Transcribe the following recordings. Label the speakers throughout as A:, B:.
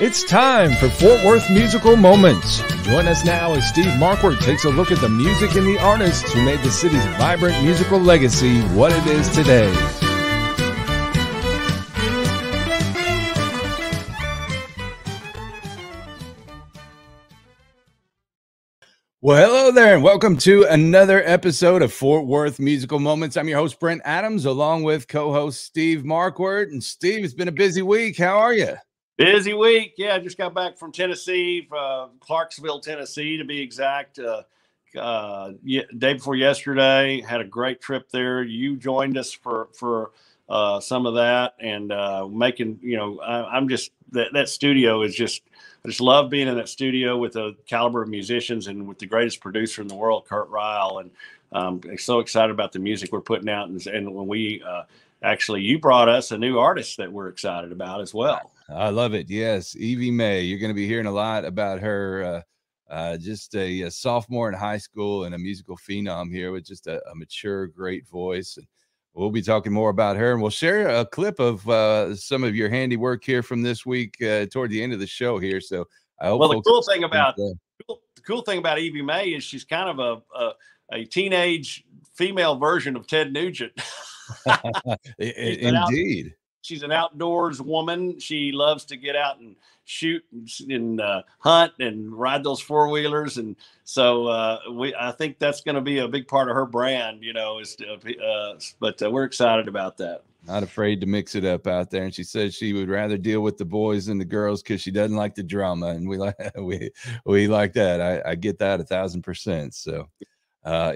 A: It's time for Fort Worth Musical Moments. Join us now as Steve Markwardt takes a look at the music and the artists who made the city's vibrant musical legacy what it is today. Well, hello there, and welcome to another episode of Fort Worth Musical Moments. I'm your host, Brent Adams, along with co host Steve Markwardt. And Steve, it's been a busy week. How are you?
B: Busy week. Yeah, I just got back from Tennessee, uh, Clarksville, Tennessee, to be exact. Uh, uh, day before yesterday, had a great trip there. You joined us for for uh, some of that, and uh, making you know, I, am just that that studio is just. I just love being in that studio with a caliber of musicians and with the greatest producer in the world, Kurt Ryle, and um, so excited about the music we're putting out. And, and when we uh, actually, you brought us a new artist that we're excited about as well.
A: I love it. Yes, Evie May. You're going to be hearing a lot about her. Uh, uh, just a, a, sophomore in high school and a musical phenom here with just a, a, mature, great voice. And we'll be talking more about her, and we'll share a clip of uh, some of your handiwork here from this week uh, toward the end of the show here. So I hope.
B: Well, the cool thing about the cool, the cool thing about Evie May is she's kind of a, a, a teenage female version of Ted Nugent.
A: Indeed
B: she's an outdoors woman. She loves to get out and shoot and, and uh, hunt and ride those four wheelers. And so uh, we, I think that's going to be a big part of her brand. You know, is uh, but uh, we're excited about that.
A: Not afraid to mix it up out there, and she says she would rather deal with the boys than the girls because she doesn't like the drama, and we like we we like that. I, I get that a thousand percent. So uh,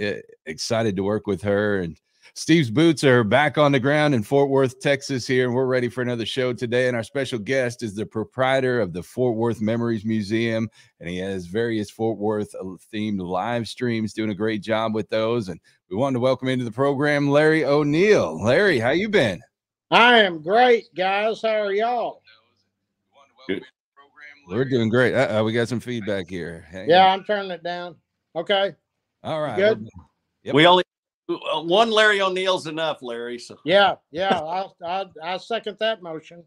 A: excited to work with her and Steve's boots are back on the ground in Fort Worth, Texas, here, and we're ready for another show today. And our special guest is the proprietor of the Fort Worth Memories Museum, and he has various Fort Worth uh, themed live streams, doing a great job with those. And we wanted to welcome into the program Larry O'Neal. Larry, how you been?
C: I am great, guys. How are y'all?
A: We're doing great. Uh, we got some feedback here.
C: Hang yeah, on. I'm turning it down. Okay.
A: All right.
B: Good. Yep. We only Uh, one Larry O'Neal's enough, Larry. So
C: yeah, yeah, I'll, I'll, I'll second that motion.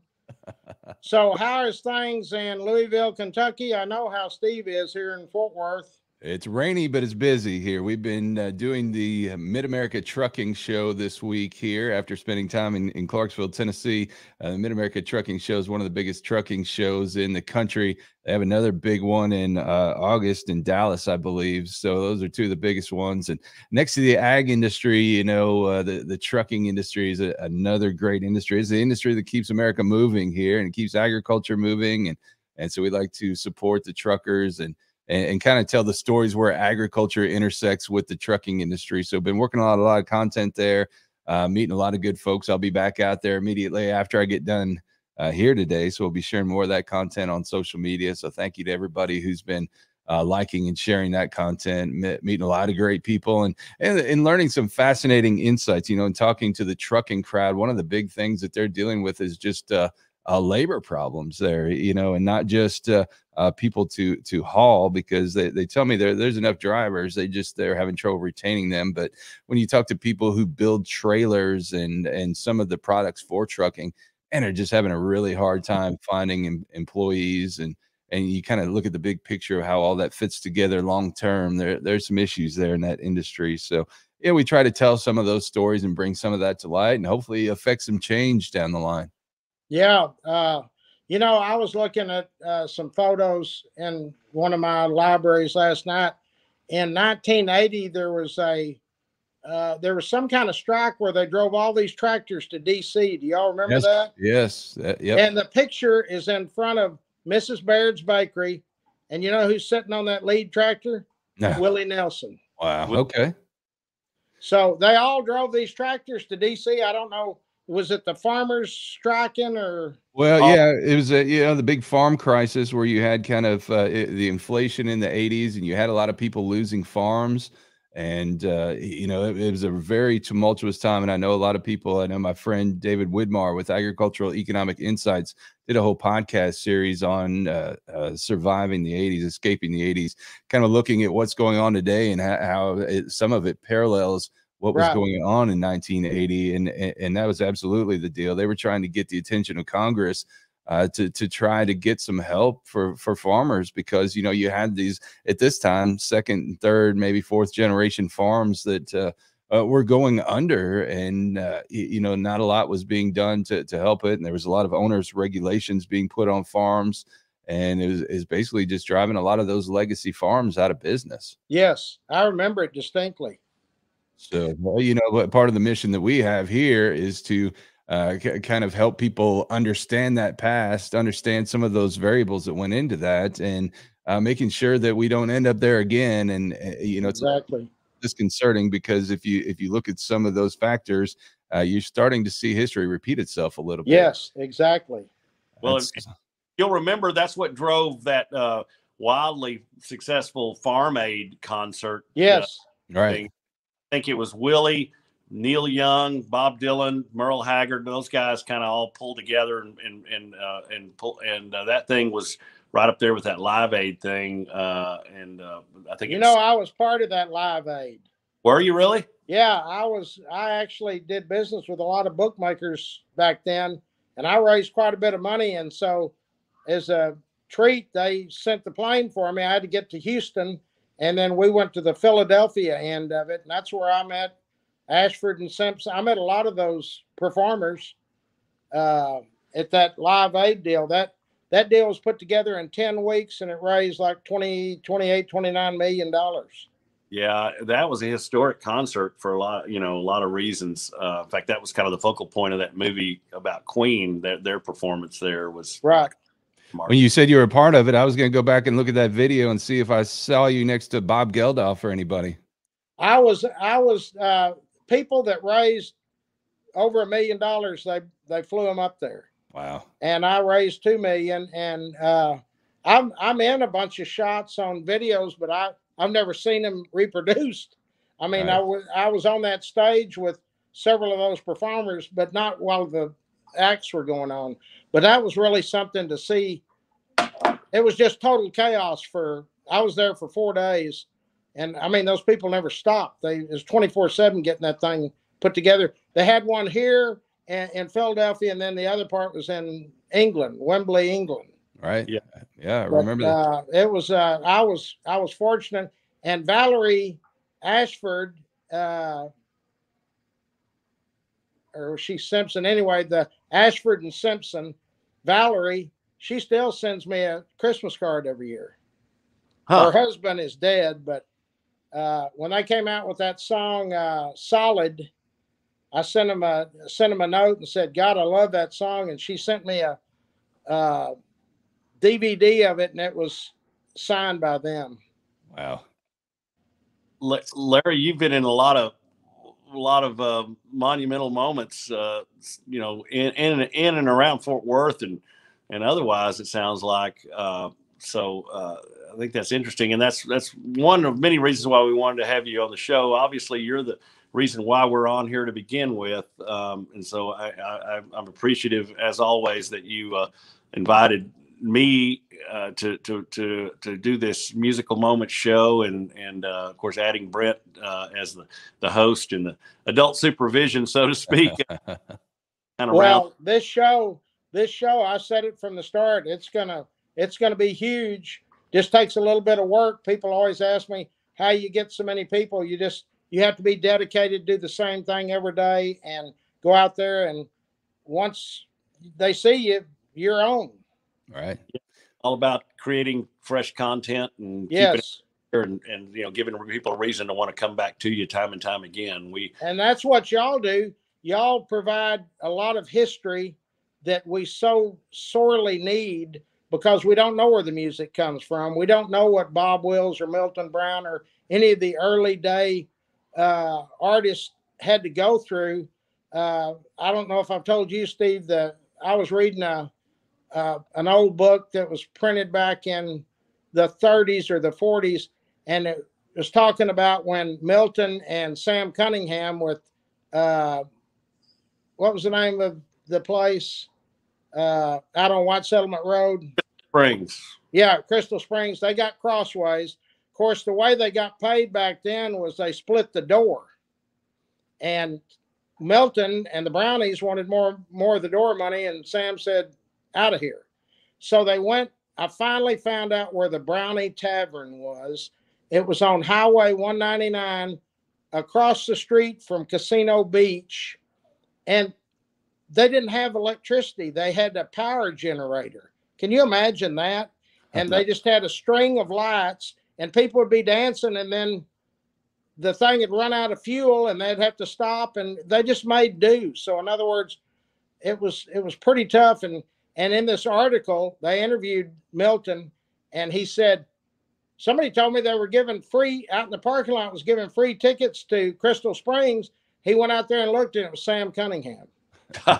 C: so, how is things in Louisville, Kentucky? I know how Steve is here in Fort Worth.
A: It's rainy, but it's busy here. We've been uh, doing the Mid America Trucking Show this week here after spending time in, in Clarksville, Tennessee. Uh, the Mid America Trucking Show is one of the biggest trucking shows in the country. They have another big one in uh, August in Dallas, I believe. So those are two of the biggest ones. And next to the ag industry, you know, uh, the, the trucking industry is a, another great industry. It's the industry that keeps America moving here and keeps agriculture moving. And, and so we like to support the truckers and and, and kind of tell the stories where agriculture intersects with the trucking industry. So, been working on a lot, a lot of content there, uh, meeting a lot of good folks. I'll be back out there immediately after I get done uh, here today. So, we'll be sharing more of that content on social media. So, thank you to everybody who's been uh, liking and sharing that content, meeting a lot of great people, and, and and learning some fascinating insights. You know, and talking to the trucking crowd. One of the big things that they're dealing with is just uh, uh, labor problems there, you know, and not just uh, uh, people to to haul because they, they tell me there there's enough drivers. They just they're having trouble retaining them. But when you talk to people who build trailers and and some of the products for trucking, and are just having a really hard time finding em- employees and and you kind of look at the big picture of how all that fits together long term. There there's some issues there in that industry. So yeah, we try to tell some of those stories and bring some of that to light, and hopefully affect some change down the line.
C: Yeah. Uh, you know, I was looking at uh, some photos in one of my libraries last night. In 1980, there was a uh, there was some kind of strike where they drove all these tractors to D.C. Do y'all remember
A: yes,
C: that?
A: Yes. Uh, yep.
C: And the picture is in front of Mrs. Baird's Bakery, and you know who's sitting on that lead tractor? Willie Nelson.
A: Wow. Okay.
C: So they all drove these tractors to D.C. I don't know was it the farmers striking or?
A: Well yeah it was a, you know the big farm crisis where you had kind of uh, the inflation in the 80s and you had a lot of people losing farms. And uh, you know it, it, was a very tumultuous time. And i know a lot of people i know my friend david widmar with agricultural economic insights did a whole podcast series on uh, uh surviving the 80s escaping the 80s kind of looking at what's going on today and how, how it, some of it parallels what was right. going on in 1980 and, and that was absolutely the deal they were trying to get the attention of congress uh, to to try to get some help for for farmers because you know you had these at this time second, third, maybe fourth generation farms that uh, uh, were going under, and uh, you know not a lot was being done to to help it, and there was a lot of owners regulations being put on farms. And it was, is basically just driving a lot of those legacy farms out of business.
C: Yes, I remember it distinctly.
A: So, well, you know, part of the mission that we have here is to uh, kind of help people understand that past, understand some of those variables that went into that, and uh, making sure that we don't end up there again. And uh, you know, it's
C: exactly
A: disconcerting because if you if you look at some of those factors, uh, you're starting to see history repeat itself a little bit.
C: Yes, exactly.
B: Well, you'll remember that's what drove that uh, wildly successful Farm Aid concert.
C: Uh, yes,
A: right. Thing.
B: I think it was Willie Neil Young, Bob Dylan, Merle Haggard, those guys kind of all pulled together and and and uh, and pull, and uh, that thing was right up there with that Live Aid thing. Uh, and uh, I think
C: you know I was part of that Live Aid.
B: Were you really?
C: Yeah, I was. I actually did business with a lot of bookmakers back then, and I raised quite a bit of money. And so, as a treat, they sent the plane for me. I had to get to Houston, and then we went to the Philadelphia end of it, and that's where I met Ashford and Simpson. I met a lot of those performers uh, at that Live Aid deal. That that deal was put together in 10 weeks and it raised like 20, 28, 29 million dollars.
B: Yeah, that was a historic concert for a lot, you know, a lot of reasons. Uh, in fact, that was kind of the focal point of that movie about Queen. That their performance there was
C: right.
A: When you said you were a part of it, I was going to go back and look at that video and see if I saw you next to Bob Geldof or anybody.
C: I was, I was, uh, people that raised over a million dollars, they they flew them up there.
A: Wow.
C: And I raised two million, and uh, I'm I'm in a bunch of shots on videos, but I I've never seen them reproduced. I mean, right. I was I was on that stage with several of those performers, but not while the acts were going on. But that was really something to see. It was just total chaos for. I was there for four days, and I mean, those people never stopped. They it was 24 7 getting that thing put together. They had one here in, in Philadelphia, and then the other part was in England, Wembley, England.
A: Right. Yeah. Yeah. I but, remember that.
C: Uh, it was, uh, I was, I was fortunate. And Valerie Ashford, uh, or she Simpson anyway, the Ashford and Simpson, Valerie, she still sends me a Christmas card every year. Huh. Her husband is dead, but uh, when they came out with that song uh, "Solid," I sent him a sent him a note and said, "God, I love that song," and she sent me a, a DVD of it, and it was signed by them.
A: Wow,
B: Larry, you've been in a lot of a lot of uh, monumental moments, uh, you know, in, in in and around Fort Worth and and otherwise. It sounds like uh, so. Uh, I think that's interesting, and that's that's one of many reasons why we wanted to have you on the show. Obviously, you're the reason why we're on here to begin with, um, and so I, am appreciative, as always, that you uh, invited me uh, to to to to do this musical moment show, and and uh, of course adding Brent uh, as the the host and the adult supervision, so to speak.
C: well, this show, this show, I said it from the start. It's gonna it's gonna be huge just takes a little bit of work. People always ask me how you get so many people. You just you have to be dedicated, do the same thing every day, and go out there. And once they see you, you're on.
A: Right.
B: All about creating fresh content and
C: yes.
B: And, and you know giving people a reason to want to come back to you time and time again we
C: and that's what y'all do y'all provide a lot of history that we so sorely need because we don't know where the music comes from. We don't know what Bob Wills or Milton Brown or any of the early day uh, artists had to go through. Uh, I don't know if I've told you, Steve, that I was reading a uh, an old book that was printed back in the 30s or the 40s, and it was talking about when Milton and Sam Cunningham with uh, what was the name of the place? uh, out on White Settlement Road.
B: Springs.
C: Yeah, Crystal Springs. They got crossways. Of course, the way they got paid back then was they split the door, and Milton and the Brownies wanted more more of the door money, and Sam said, out of here. So they went. I finally found out where the Brownie Tavern was. It was on Highway 199 across the street from Casino Beach. And they didn't have electricity, they had a power generator. Can you imagine that? And they just had a string of lights, and people would be dancing, and then the thing had run out of fuel and they'd have to stop and they just made do so in other words it was it was pretty tough and and in this article they interviewed milton and he said somebody told me they were giving free out in the parking lot was giving free tickets to crystal springs. He went out there and looked and it was sam cunningham.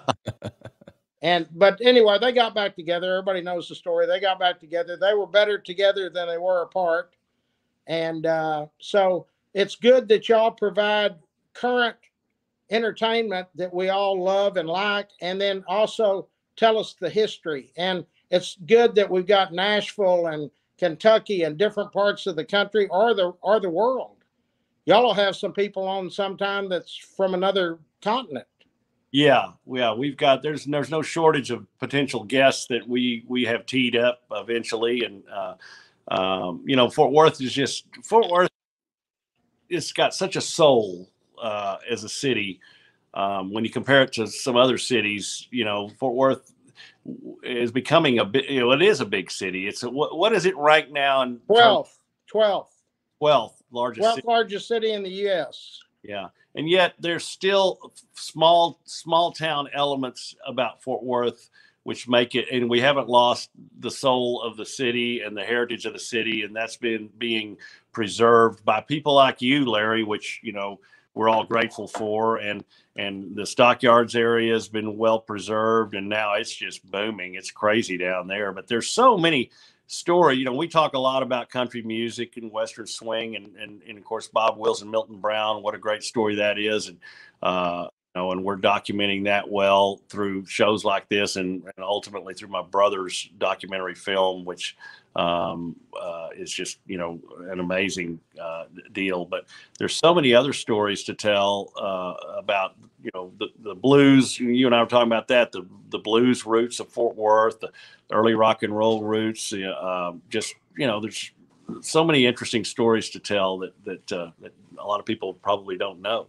C: And but anyway they got back together. Everybody knows the story. They got back together. They were better together than they were apart. And uh, so it's good that y'all provide current entertainment that we all love and like, and then also tell us the history. And it's good that we've got Nashville and Kentucky and different parts of the country or the or the world. Y'all will have some people on sometime that's from another continent.
B: Yeah, yeah, we've got there's there's no shortage of potential guests that we we have teed up eventually, and uh, um, you know Fort Worth is just Fort Worth it's got such a soul uh, as a city. Um, when you compare it to some other cities, you know, Fort Worth is becoming a bit, you know, it is a big city. It's a, what, what is it right now? In
C: 12th, 12th,
B: 12th largest,
C: 12th city. largest city in the U.S.
B: Yeah. And yet there's still small, small town elements about Fort Worth which make it and we haven't lost the soul of the city and the heritage of the city and that's been being preserved by people like you larry which you know we're all grateful for and and the stockyards area has been well preserved and now it's just booming. It's crazy down there but there's so many story you know we talk a lot about country music and western swing and and, and of course bob wills and milton brown what a great story that is. And uh, know, and we're documenting that well through shows like this and, and ultimately through my brother's documentary film, which um, uh, is just, you know, an amazing uh, deal. But there's so many other stories to tell uh, about, you know, the, the blues. You and I were talking about that, the, the blues roots of Fort Worth, the early rock and roll roots, uh, just, you know, there's so many interesting stories to tell that, that, uh, that a lot of people probably don't know.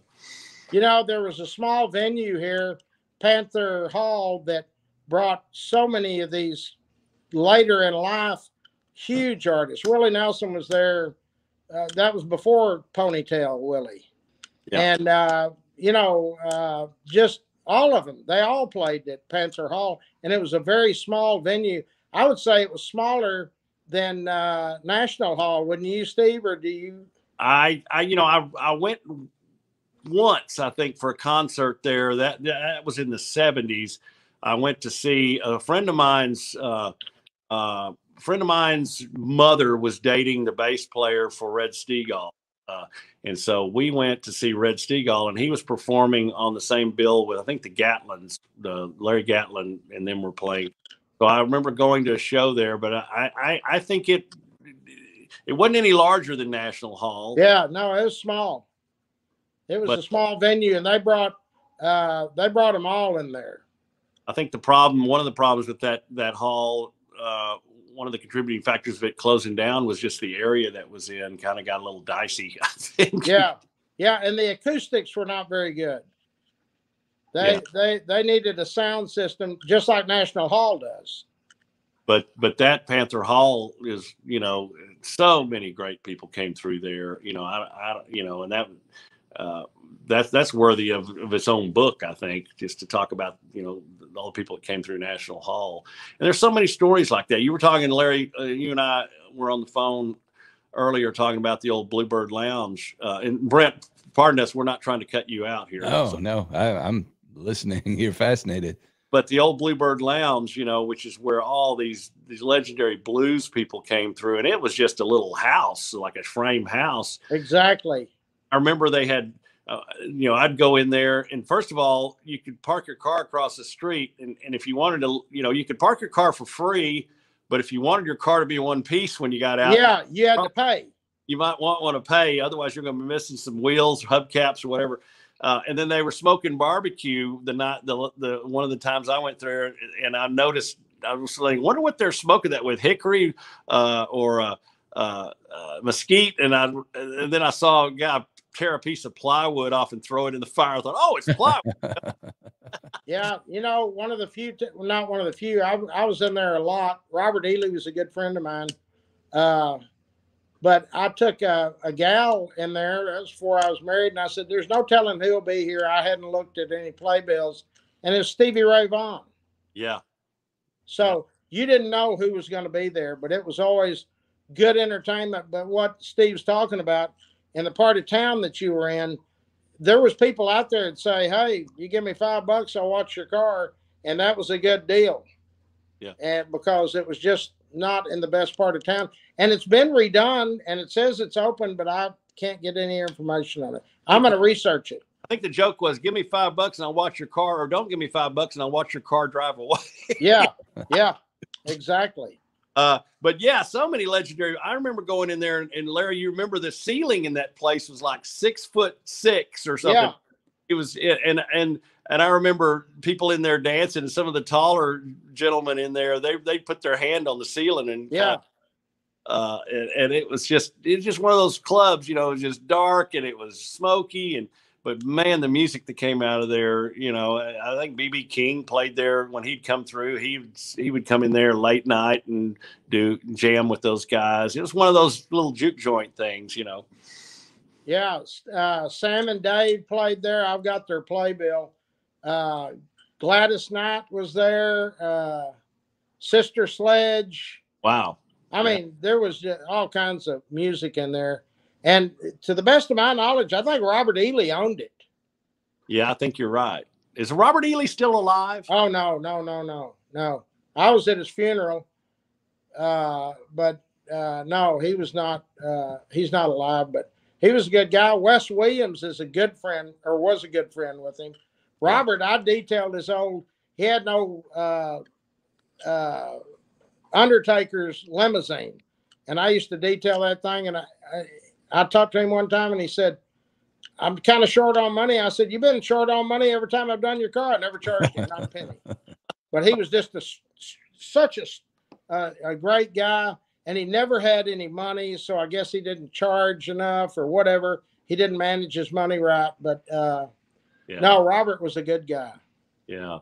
C: You know, there was a small venue here, Panther Hall, that brought so many of these later in life huge artists. Willie Nelson was there. Uh, that was before Ponytail Willie. Yeah. And, uh, you know, uh, just all of them, they all played at Panther Hall. And it was a very small venue. I would say it was smaller than uh, National Hall, wouldn't you, Steve? Or do you?
B: I, I, you know, I, I went once, I think, for a concert there. That that was in the '70s. I went to see a friend of mine's. Uh, uh, friend of mine's mother was dating the bass player for Red Steagall. Uh, and so we went to see Red Steagall, and he was performing on the same bill with I think the Gatlins, the Larry Gatlin, and them were playing. So I remember going to a show there, but I I, I think it it wasn't any larger than National Hall.
C: Yeah, no, it was small. It was but, a small venue, and they brought uh, they brought them all in there.
B: I think the problem, one of the problems with that that hall, uh, one of the contributing factors of it closing down was just the area that was in kind of got a little dicey. I think.
C: Yeah, yeah, and the acoustics were not very good. They yeah. they they needed a sound system just like National Hall does.
B: But but that Panther Hall is you know so many great people came through there. You know I, I you know and that uh, that's that's worthy of, of its own book, I think, just to talk about you know all the people that came through National Hall. And there's so many stories like that. You were talking, Larry. Uh, you and I were on the phone earlier talking about the old Bluebird Lounge. Uh, and Brent, pardon us, we're not trying to cut you out here.
A: Oh so. no, I, I'm listening. You're fascinated.
B: But the old Bluebird Lounge, you know, which is where all these these legendary blues people came through, and it was just a little house, like a frame house.
C: Exactly
B: I remember they had, uh, you know, I'd go in there, and first of all, you could park your car across the street, and, and if you wanted to, you know, you could park your car for free, but if you wanted your car to be one piece when you got out,
C: yeah, you had to pay.
B: You might want want to pay, otherwise you're going to be missing some wheels, hubcaps, or whatever. Uh, and then they were smoking barbecue the night the the one of the times I went there, and I noticed I was like, wonder what they're smoking that with hickory uh, or uh, uh, uh, mesquite, and I and then I saw a guy tear a piece of plywood off and throw it in the fire. I thought, oh, it's plywood.
C: yeah, you know, one of the few, t- well, not one of the few. I, I was in there a lot. Robert Ealy was a good friend of mine. Uh, but I took a, a gal in there. That was before I was married, and I said, "There's no telling who'll be here." I hadn't looked at any playbills, and it's Stevie Ray Vaughan.
B: Yeah.
C: So you didn't know who was going to be there, but it was always good entertainment. But what Steve's talking about in the part of town that you were in, there was people out there that say, "Hey, you give me five bucks, I'll watch your car," and that was a good deal.
B: Yeah.
C: And because it was just not in the best part of town, and it's been redone, and it says it's open, but I can't get any information on it. I'm going to research it.
B: I think the joke was, "Give me five bucks and I'll watch your car," or "Don't give me five bucks and I'll watch your car drive away."
C: yeah, yeah, exactly.
B: Uh, but yeah, so many legendary. I remember going in there, and, and, Larry, you remember the ceiling in that place was like six foot six or something. Yeah. It was, and and and I remember people in there dancing, and some of the taller gentlemen in there, they they put their hand on the ceiling and
C: yeah. Kind of,
B: uh, and, and, it was just it was just one of those clubs, you know, it was just dark and it was smoky and but man, the music that came out of there, you know, I think BB King played there when he'd come through. He would, he would come in there late night and do jam with those guys. It was one of those little juke joint things, you know.
C: Yeah, uh, Sam and Dave played there. I've got their playbill. Uh, Gladys Knight was there. Uh, Sister Sledge.
B: Wow.
C: I mean, there was all kinds of music in there. And to the best of my knowledge, I think Robert Ealy owned it.
B: Yeah, I think you're right. Is Robert Ealy still alive?
C: Oh no, no, no, no, no. I was at his funeral, uh, but uh, no, he was not. Uh, he's not alive, but he was a good guy. Wes Williams is a good friend, or was a good friend with him. Robert, I detailed his old. He had no uh, uh, Undertaker's limousine, and I used to detail that thing. And I, I I talked to him one time and he said, I'm kind of short on money. I said, You've been short on money every time I've done your car. I never charged you not a penny. But he was just a, such a, uh, a great guy and he never had any money. So I guess he didn't charge enough or whatever. He didn't manage his money right. But uh, yeah. no, Robert was a good guy.
B: Yeah.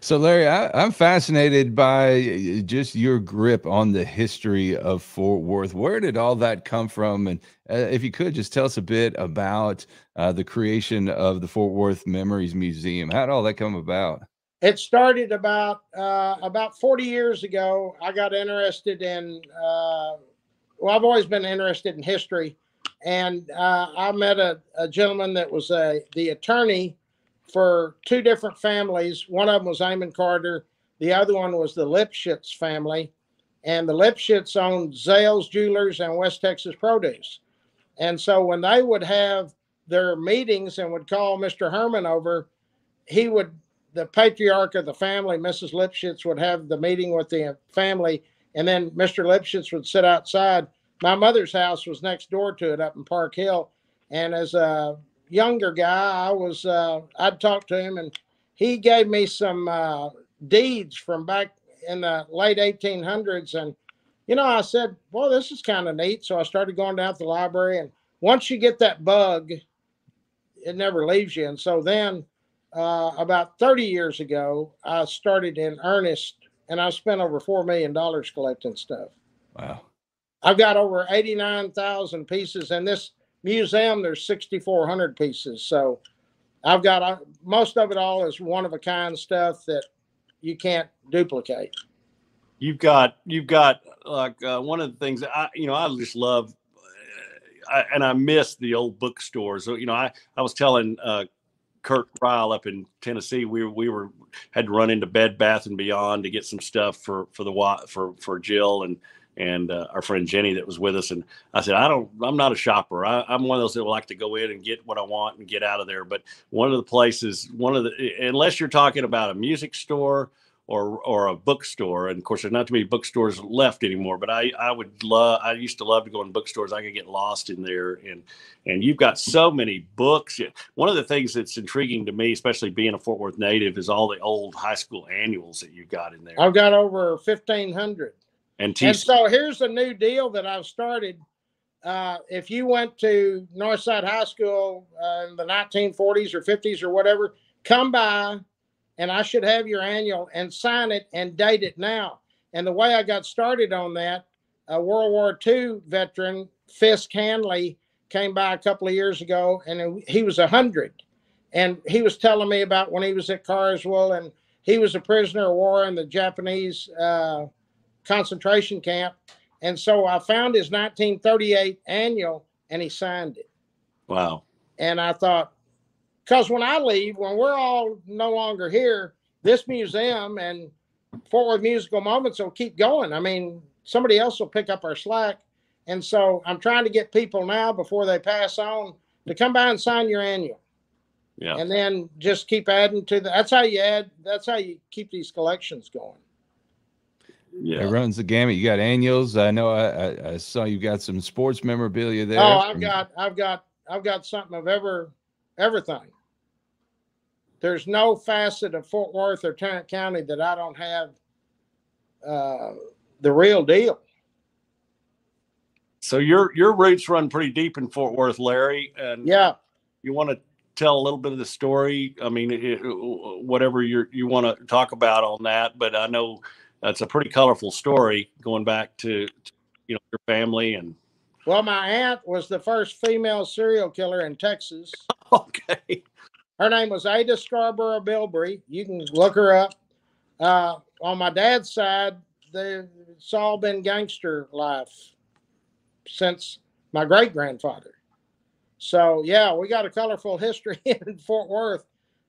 A: So, Larry, I, am fascinated by uh, just your grip on the history of Fort Worth. Where did all that come from? And uh, if you could just tell us a bit about uh, the creation of the Fort Worth Memories Museum. How did all that come about?
C: It started about uh, about 40 years ago. I got interested in. Uh, well, I've always been interested in history, and uh, I met a, a gentleman that was a the attorney for two different families. One of them was Amon Carter. The other one was the Lipschitz family. And the Lipschitz owned Zales Jewelers and West Texas Produce. And so when they would have their meetings and would call Mr. Herman over, he would, the patriarch of the family, Mrs. Lipschitz, would have the meeting with the family. And then Mr. Lipschitz would sit outside. My mother's house was next door to it up in Park Hill. And as a younger guy, I was uh, I'd talk to him, and he gave me some uh, deeds from back in the late 1800s, and you know, I said, "Well, this is kind of neat." So I started going down to the library, and once you get that bug, it never leaves you. And so then, uh, about 30 years ago, I started in earnest, and I spent over four million dollars collecting stuff.
A: Wow!
C: I've got over 89,000 pieces, and this museum, there's 6,400 pieces. So I've got uh, most of it all is one of a kind stuff that you can't duplicate.
B: You've got you've got like uh, one of the things that I you know I just love, uh, I, and I miss the old bookstores. So you know I I was telling uh, Kurt Ryle up in Tennessee we we were had to run into Bed Bath and Beyond to get some stuff for for the for for Jill and and uh, our friend Jenny that was with us. And I said, I don't, I'm not a shopper. I, am one of those that will like to go in and get what I want and get out of there. But one of the places, one of the, unless you're talking about a music store or or a bookstore. And of course, there's not too many bookstores left anymore. But I I would love. I used to love to go in bookstores. I could get lost in there, and and you've got so many books. One of the things that's intriguing to me, especially being a Fort Worth native, is all the old high school annuals that you've got in there.
C: I've got over fifteen hundred.
B: And,
C: and so here's a new deal that I've started. Uh, if you went to Northside High School uh, in the 1940s or 50s or whatever, come by and I should have your annual and sign it and date it now. And the way I got started on that, a World War II veteran, Fisk Hanley, came by a couple of years ago and he was 100. And he was telling me about when he was at Carswell and he was a prisoner of war in the Japanese uh, concentration camp. And so I found his 1938 annual and he signed it.
B: Wow.
C: And I thought, because when I leave, when we're all no longer here, this museum and Fort Worth Musical Moments will keep going. I mean, somebody else will pick up our slack. And so I'm trying to get people now before they pass on to come by and sign your annual.
B: Yeah.
C: And then just keep adding to the that's how you add that's how you keep these collections going.
A: Yeah. It runs the gamut. You got annuals. I know I, I, I saw you got some sports memorabilia there.
C: Oh, I've got I've got I've got something of ever everything there's no facet of Fort Worth or Tarrant County that I don't have uh, the real deal.
B: So your your roots run pretty deep in Fort Worth, Larry, and
C: yeah,
B: you want to tell a little bit of the story. I mean, it, whatever you you want to talk about on that, but I know that's a pretty colorful story going back to, to you know your family and.
C: Well, my aunt was the first female serial killer in Texas.
B: Okay.
C: Her name was Ada Scarborough Bilbrey. You can look her up. Uh, on my dad's side, it's all been gangster life since my great grandfather. So yeah, we got a colorful history in Fort Worth.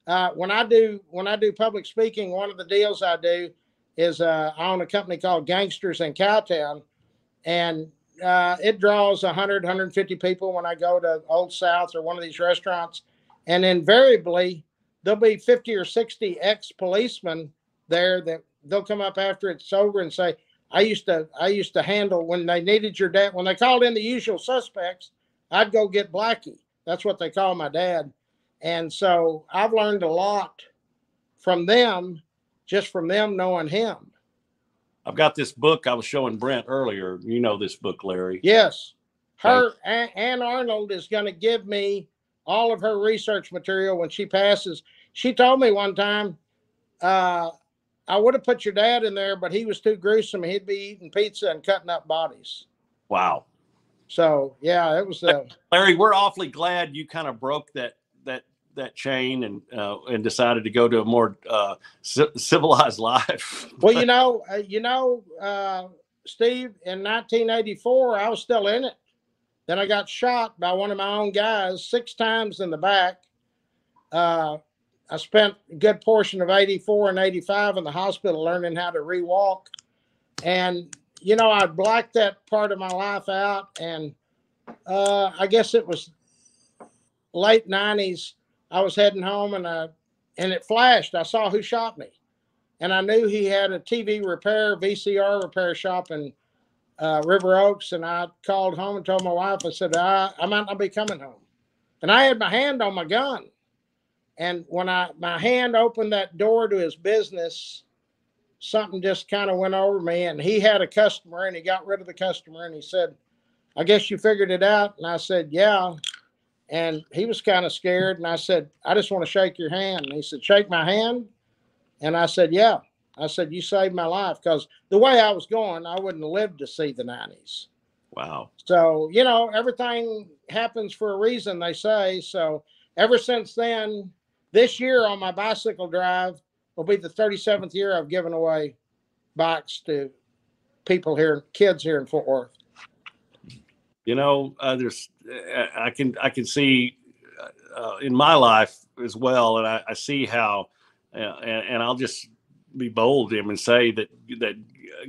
C: Uh, when I do when I do public speaking, one of the deals I do is uh, I own a company called Gangsters in Cowtown, and uh, it draws 100, 150 people when I go to Old South or one of these restaurants and invariably, there'll be 50 or 60 ex policemen there that they'll come up after it's over and say, I used to I used to handle when they needed your dad when they called in the usual suspects, I'd go get Blackie. That's what they call my dad. And so I've learned a lot from them, just from them knowing him.
B: I've got this book I was showing Brent earlier. You know this book, Larry.
C: Yes. Her Ann Arnold is going to give me all of her research material when she passes. She told me one time, uh, I would have put your dad in there, but he was too gruesome. He'd be eating pizza and cutting up bodies.
B: Wow.
C: So yeah, it was. Uh,
B: Larry, we're awfully glad you kind of broke that that chain and uh, and decided to go to a more uh, civilized life.
C: well, you know, uh, you know, uh, Steve, in 1984, I was still in it. Then I got shot by one of my own guys six times in the back. Uh, I spent a good portion of 84 and 85 in the hospital learning how to rewalk. And, you know, I blacked that part of my life out. And uh, I guess it was late 90s. I was heading home and, I, and it flashed. I saw who shot me. And I knew he had a TV repair, VCR repair shop in uh, River Oaks, and I called home and told my wife, I said, I, I might not be coming home. And I had my hand on my gun. And when I my hand opened that door to his business, something just kind of went over me. And he had a customer and he got rid of the customer and he said, I guess you figured it out. And I said, Yeah. And he was kind of scared. And I said, I just want to shake your hand. And he said, Shake my hand. And I said, Yeah. I said, You saved my life because the way I was going, I wouldn't have lived to see the 90s.
B: Wow.
C: So, you know, everything happens for a reason, they say. So, ever since then, this year on my bicycle drive will be the 37th year I've given away bikes to people here, kids here in Fort Worth.
B: You know, uh, there's, I can, I can see uh, in my life as well, and I, I see how, uh, and, and I'll just be bold him and say that that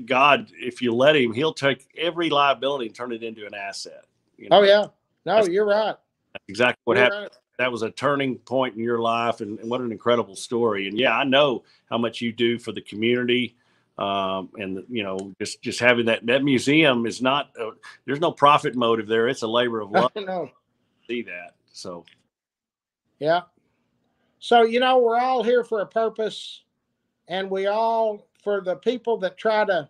B: God, if you let him, he'll take every liability and turn it into an asset.
C: You know? Oh yeah, no, that's, you're right.
B: That's exactly what you're happened. Right. that was a turning point in your life, and, and what an incredible story. And yeah, I know how much you do for the community. Um, and you know, just just having that that museum is not uh, there's no profit motive there. It's a labor of love.
C: know.
B: See that, so
C: Yeah. So, you know, we're all here for a purpose, and we all, for the people that try to,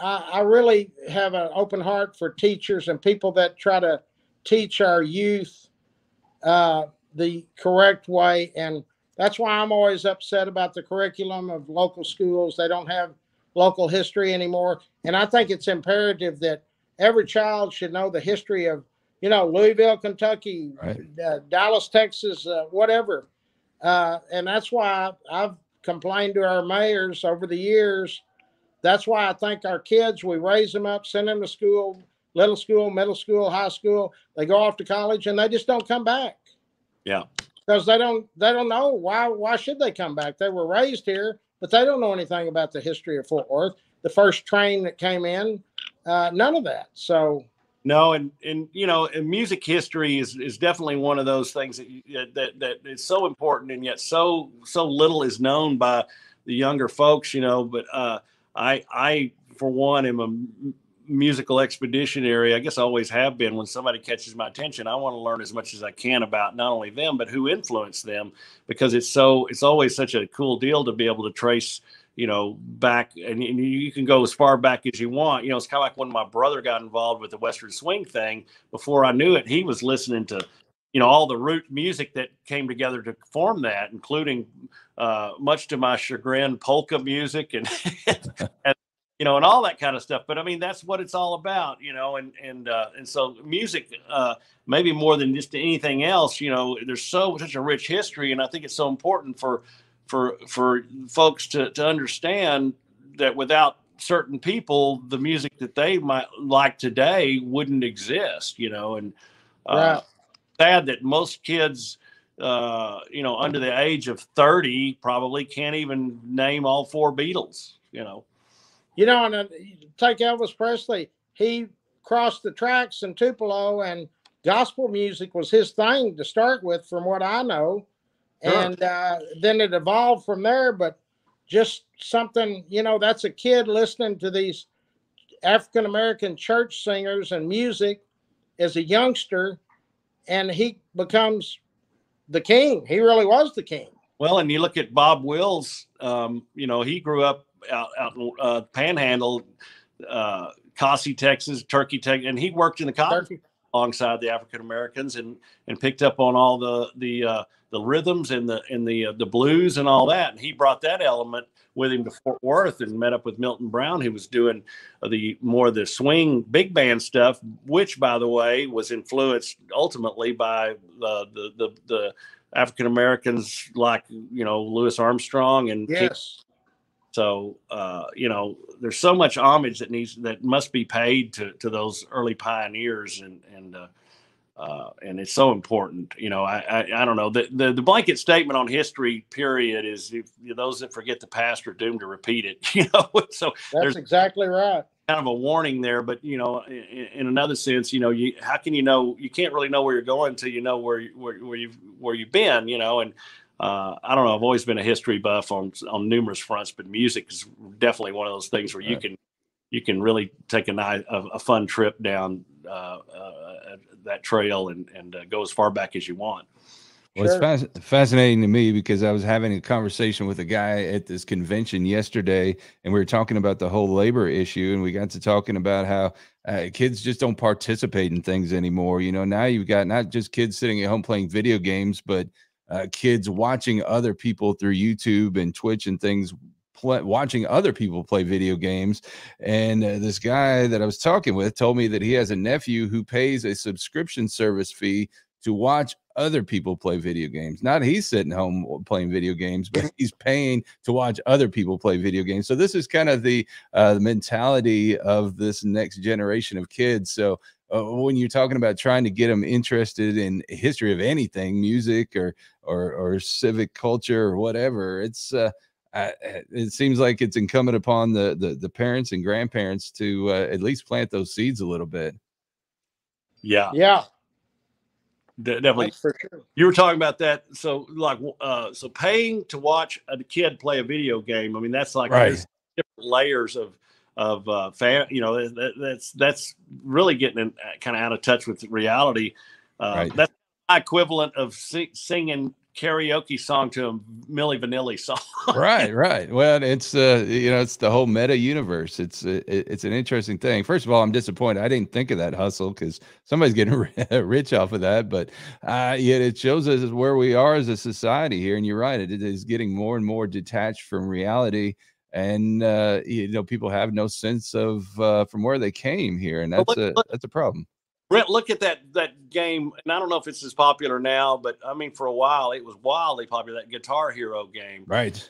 C: I, I really have an open heart for teachers and people that try to teach our youth uh, the correct way. And that's why I'm always upset about the curriculum of local schools. They don't have local history anymore. And I think it's imperative that every child should know the history of you know, Louisville, Kentucky,
A: Right.
C: uh, Dallas, Texas, uh, whatever. Uh, and that's why I've complained to our mayors over the years. That's why I think our kids, we raise them up, send them to school, little school, middle school, high school. They go off to college and they just don't come back.
B: Yeah.
C: Because they don't they don't know why why should they come back? They were raised here, but they don't know anything about the history of Fort Worth. The first train that came in, uh, none of that. So
B: No, and and you know, and music history is is definitely one of those things that you, that that is so important, and yet so so little is known by the younger folks. You know, but uh, I I for one am a musical expeditionary. I guess I always have been. When somebody catches my attention, I want to learn as much as I can about not only them but who influenced them, because it's so it's always such a cool deal to be able to trace you know, back and, you can go as far back as you want. You know, it's kind of like when my brother got involved with the Western Swing thing. Before I knew it, he was listening to, you know, all the root music that came together to form that, including, uh, much to my chagrin, polka music and, and you know, and all that kind of stuff. But I mean, that's what it's all about, you know, and and uh, and so music, uh, maybe more than just anything else, you know, there's so such a rich history, and I think it's so important for for for folks to to understand that without certain people the music that they might like today wouldn't exist you know and uh, sad that most kids uh, you know under the age of 30 probably can't even name all four beatles you know
C: You know, and uh, take Elvis Presley. He crossed the tracks in Tupelo, and gospel music was his thing to start with, from what I know. And uh, then it evolved from there. But just something, you know, that's a kid listening to these African American church singers and music as a youngster, and he becomes the king. He really was the king.
B: Well, and you look at Bob Wills. Um, you know, he grew up out out in uh, Panhandle, uh, Kosse, Texas, Turkey, Texas, and he worked in the cotton
C: Turkey.
B: alongside the African Americans and and picked up on all the the uh, the rhythms and the and the uh, the blues and all that. And he brought that element with him to Fort Worth and met up with Milton Brown, who was doing the more of the swing big band stuff, which by the way was influenced ultimately by the the the, the African Americans like you know Louis Armstrong and
C: Yes.
B: So uh, you know, there's so much homage that needs that must be paid to to those early pioneers, and and uh, uh, and it's so important. You know, I I, I don't know the, the the blanket statement on history period is if those that forget the past are doomed to repeat it. You know, so
C: That's exactly right.
B: kind of a warning there. But you know, in, in another sense, you know, you how can you know you can't really know where you're going until you know where you, where where you've where you've been. You know, and uh, I don't know. I've always been a history buff on on numerous fronts, but music is definitely one of those things where you can you can really take a nice a, a fun trip down uh, uh, that trail and and uh, go as far back as you want.
A: Well, it's fasc- fascinating to me because I was having a conversation with a guy at this convention yesterday, and we were talking about the whole labor issue, and we got to talking about how uh, kids just don't participate in things anymore. You know, now you've got not just kids sitting at home playing video games, but uh, kids watching other people through YouTube and Twitch and things. Play, watching other people play video games and uh, this guy that i was talking with told me that he has a nephew who pays a subscription service fee to watch other people play video games. Not he's sitting home playing video games, but he's paying to watch other people play video games. So this is kind of the uh, the mentality of this next generation of kids. So uh, when you're talking about trying to get them interested in history of anything, music or or or civic culture or whatever, it's uh, uh, it seems like it's incumbent upon the the, the parents and grandparents to uh, at least plant those seeds a little bit.
B: Yeah,
C: Yeah.
B: De- definitely.
C: That's for sure.
B: You were talking about that. So like, uh, so paying to watch a kid play a video game. I mean, that's like
A: Right.
B: different layers of of uh, fan. You know, that, that's that's really getting in, kind of out of touch with reality. Uh,
A: Right.
B: That's my equivalent of si- singing karaoke song to a Milli Vanilli song.
A: right right well it's uh you know it's the whole meta universe it's uh, it, it's an interesting thing first of all i'm disappointed i didn't think of that hustle because somebody's getting rich off of that but uh yet it shows us where we are as a society here and you're right it is getting more and more detached from reality and uh you know people have no sense of uh from where they came here and that's
B: look-
A: a that's a problem
B: Brent, look at that that game, and I don't know if it's as popular now, but I mean, for a while it was wildly popular. That Guitar Hero game,
A: right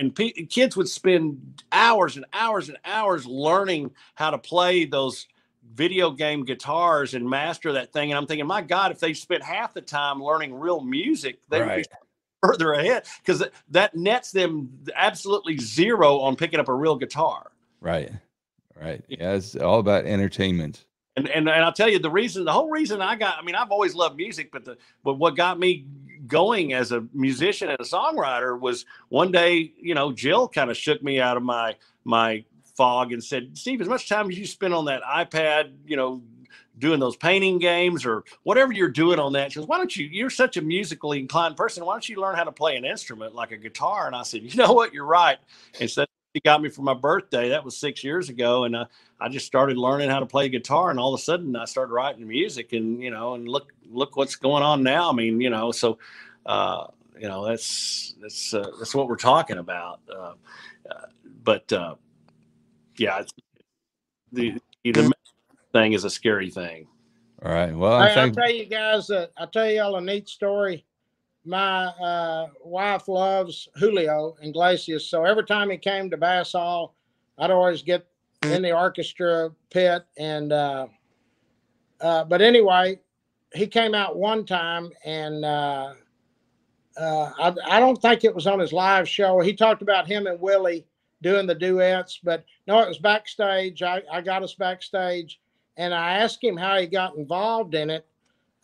B: and pe- kids would spend hours and hours and hours learning how to play those video game guitars and master that thing. And I'm thinking, my God, if they spent half the time learning real music, they would
A: right
B: be further ahead because that nets them absolutely zero on picking up a real guitar.
A: right right. Yeah. It's all about entertainment.
B: And, and and I'll tell you the reason, the whole reason I got, I mean, I've always loved music, but the but what got me going as a musician and a songwriter was one day, you know, Jill kind of shook me out of my my fog and said, Steve, as much time as you spend on that iPad, you know, doing those painting games or whatever you're doing on that, she goes, why don't you, you're such a musically inclined person. Why don't you learn how to play an instrument like a guitar? And I said, you know what, you're right. And so she got me for my birthday. That was six years ago. And uh, I just started learning how to play guitar, and all of a sudden I started writing music, and you know, and look look what's going on now. I mean, you know, so uh, you know that's that's uh, that's what we're talking about. Uh, uh, but uh, yeah, the the thing is a scary thing.
A: all right well
C: Hey,
A: i
C: I'll tell you guys that I'll tell you all a neat story. My uh, wife loves Julio Iglesias, so every time he came to Bass Hall, I'd always get in the orchestra pit. And uh, uh, but anyway, he came out one time, and uh, uh, I, I don't think it was on his live show. He talked about him and Willie doing the duets, but no, it was backstage. I, I got us backstage, and I asked him how he got involved in it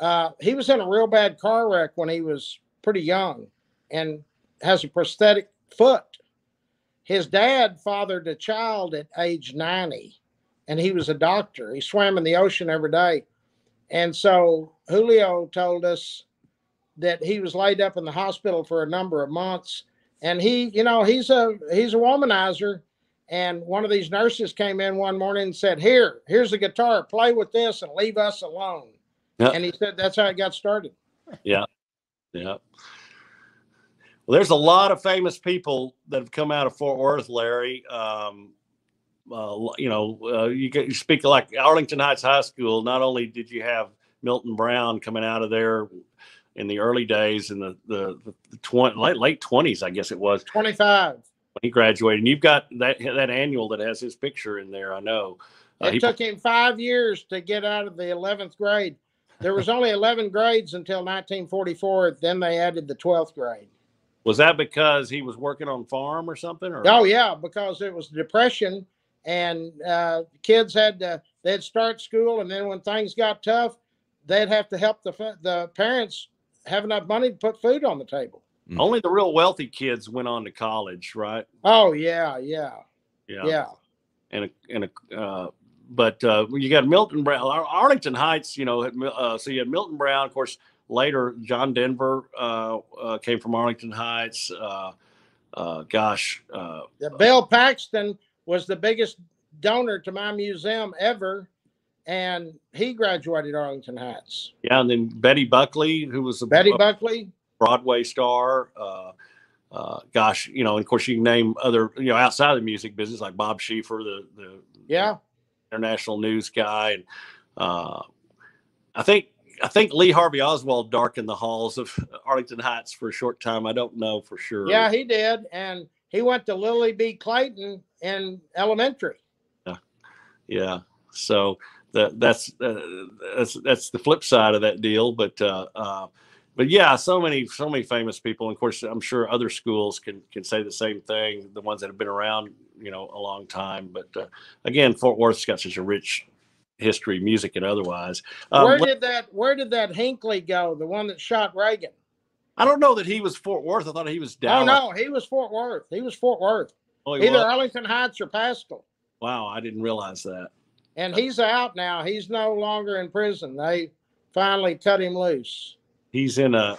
C: uh, he was in a real bad car wreck when he was pretty young and has a prosthetic foot. His dad fathered a child at age 90 and he was a doctor. He swam in the ocean every day. And so Julio told us that he was laid up in the hospital for a number of months and he, you know, he's a he's a womanizer and one of these nurses came in one morning and said, "Here, here's a guitar. Play with this and leave us alone."
B: Yeah.
C: And he said that's how it got started.
B: Yeah. Yeah. Well, there's a lot of famous people that have come out of Fort Worth, Larry. Um, uh, you know, uh, you, get, you speak like Arlington Heights High School. Not only did you have Milton Brown coming out of there in the early days in the the, the 20, late late twenties, I guess it was
C: 25.
B: When he graduated. And you've got that that annual that has his picture in there. I know. Uh,
C: It
B: he-
C: took him five years to get out of the 11th grade. There was only 11 grades until 1944. Then they added the 12th grade.
B: was that because he was working on farm or something? Or
C: Oh yeah, because it was depression, and uh, kids had to they'd start school, and then when things got tough, they'd have to help the the parents have enough money to put food on the table.
B: Only the real wealthy kids went on to college, right?
C: Oh yeah, yeah, yeah. Yeah.
B: And a and a uh, but uh, you got Milton Brown, Arlington Heights. You know, had uh, so you had Milton Brown. Of course, later John Denver uh, uh, came from Arlington Heights. Uh, uh, gosh, uh,
C: The Bill Paxton was the biggest donor to my museum ever, and he graduated Arlington Heights.
B: yeah, and then Betty Buckley, who was a
C: Betty Buckley.
B: Broadway star. Uh, uh, gosh, you know, and of course you can name other, you know, outside of the music business like Bob Schieffer, the the
C: Yeah,
B: international news guy, and uh, I think I think Lee Harvey Oswald darkened the halls of Arlington Heights for a short time. I don't know for sure.
C: yeah, he did, and he went to Lily B. Clayton in elementary.
B: Yeah, yeah. So that that's uh, that's that's the flip side of that deal. But uh, uh, but yeah, so many so many famous people. And of course, I'm sure other schools can can say the same thing. The ones that have been around, you know, a long time. But uh, again, Fort Worth's got such a rich history, music and otherwise. Um,
C: where did that Where did that Hinckley go? The one that shot Reagan?
B: I don't know that he was Fort Worth. I thought he was
C: Oh no, he was Fort Worth. He was Fort Worth.
B: Oh,
C: Either
B: was?
C: Arlington Heights or Paschal.
B: Wow, I didn't realize that.
C: And he's out now. He's no longer in prison. They finally cut him loose.
B: He's in a.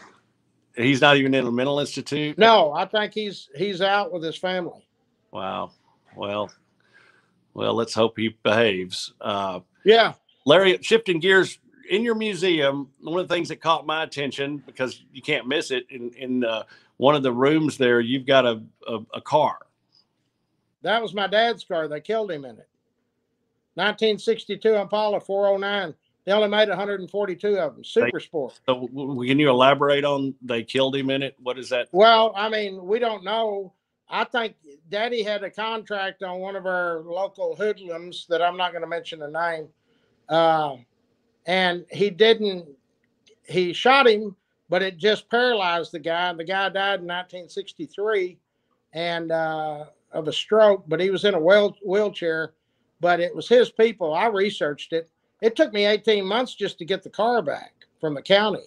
B: He's not even in a mental institute.
C: No, I think he's he's out with his family.
B: Wow. Well, well, let's hope he behaves. Uh,
C: Yeah.
B: Larry, shifting gears in your museum, one of the things that caught my attention because you can't miss it in in uh, one of the rooms there, you've got a, a a car.
C: That was my dad's car. They killed him in it. 1962 Impala 409. They only made 142 of them. Super sport.
B: So, can you elaborate on they killed him in it? What is that?
C: Well, I mean, we don't know. I think Daddy had a contract on one of our local hoodlums that I'm not going to mention the name, uh, and he didn't. He shot him, but it just paralyzed the guy. The guy died in 1963, and uh, of a stroke. But he was in a wheel, wheelchair. But it was his people. I researched it. It took me 18 months just to get the car back from the county.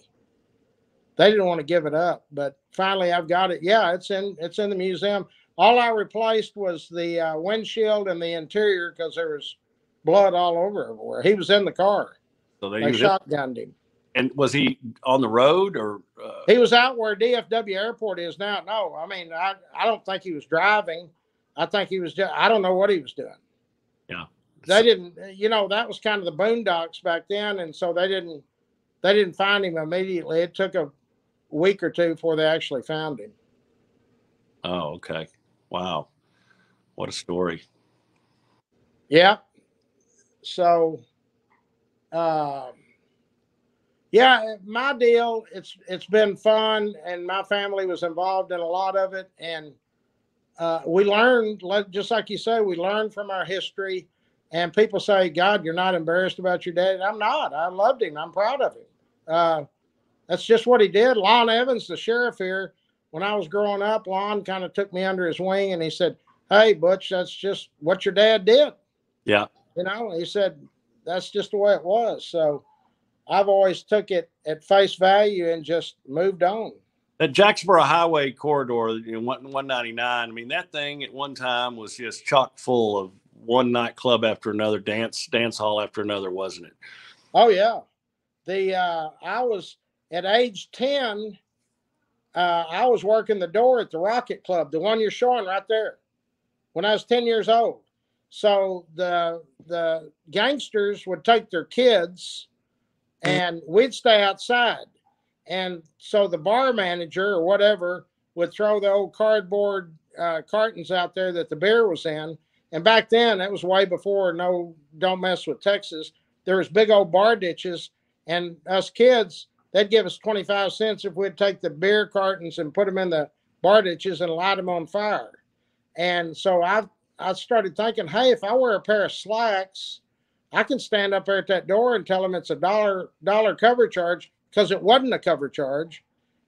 C: They didn't want to give it up but finally i've got it. Yeah it's in it's in the museum. All i replaced was the uh, windshield and the interior because there was blood all over everywhere. He was in the car.
B: So they,
C: they shotgunned him.
B: And was he on the road or? Uh,
C: he was out where dfw airport is now. No i mean i, I don't think he was driving. I think he was just i don't know what he was doing. They didn't you know that was kind of the boondocks back then and so they didn't they didn't find him immediately it took a week or two before they actually found him
B: oh, okay. Wow, what a story.
C: Yeah. So, um, yeah, my deal. It's it's been fun, and my family was involved in a lot of it, and uh, we learned, just like you say, we learned from our history. And people say, "God, you're not embarrassed about your dad." I'm not. I loved him. I'm proud of him. Uh, that's just what he did. Lon Evans, the sheriff here, when I was growing up, Lon kind of took me under his wing, and he said, "Hey, Butch, that's just what your dad did."
B: Yeah.
C: you know he said that's just the way it was so i've always took it at face value and just moved on
B: That Jacksboro Highway corridor, you know, one one ninety nine. I mean, that thing at one time was just chock full of one nightclub after another, dance dance hall after another, wasn't it?
C: oh yeah. The uh i was at age 10 uh i was working the door at the rocket club the one you're showing right there when i was 10 years old. So the the gangsters would take their kids and we'd stay outside. And so the bar manager or whatever would throw the old cardboard uh, cartons out there that the beer was in and back then that was way before no don't mess with texas. There was big old bar ditches and us kids they'd give us 25 cents if we'd take the beer cartons and put them in the bar ditches and light them on fire. And so i i started thinking hey if i wear a pair of slacks i can stand up there at that door and tell them it's a dollar dollar cover charge because it wasn't a cover charge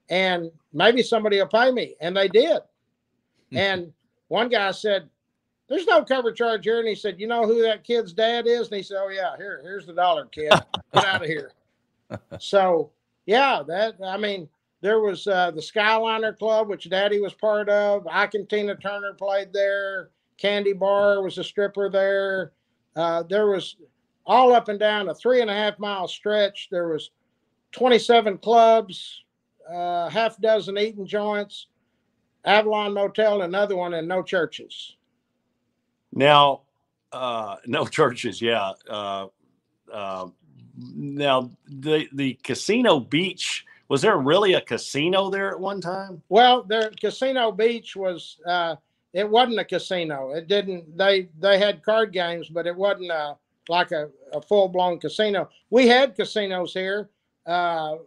C: and maybe somebody will pay me. And they did. Hmm. And one guy said there's no cover charge here. And he said you know who that kid's dad is? And he said oh yeah here here's the dollar kid. Get out of here. So yeah that i mean there was uh, the skyliner club which daddy was part of. Ike and tina turner played there. Candy bar was a stripper there. Uh, there was all up and down a three and a half mile stretch. There was 27 clubs uh, half dozen eating joints avalon motel another one and no churches
B: Now, uh, no churches, yeah. Uh, uh, now the the casino beach was there really a casino there at one time?
C: Well, their Casino Beach was uh it wasn't a casino. It didn't they they had card games, but it wasn't uh like a, a full blown casino. We had casinos here. Uh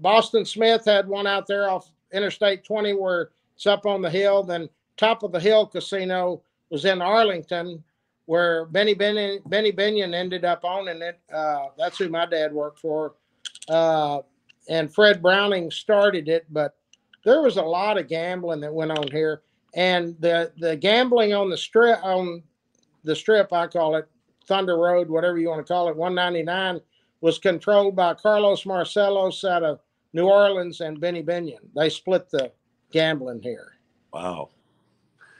C: Boston Smith had one out there off Interstate 20 where it's up on the hill. Then top of the hill casino was in Arlington where Benny Benny Benny Binion ended up owning it. Uh that's who my dad worked for. Uh and Fred Browning started it, but there was a lot of gambling that went on here, and the the gambling on the strip on the strip I call it Thunder Road, whatever you want to call it, 199, was controlled by Carlos Marcellos out of New Orleans and Benny Binion. They split the gambling here.
B: Wow.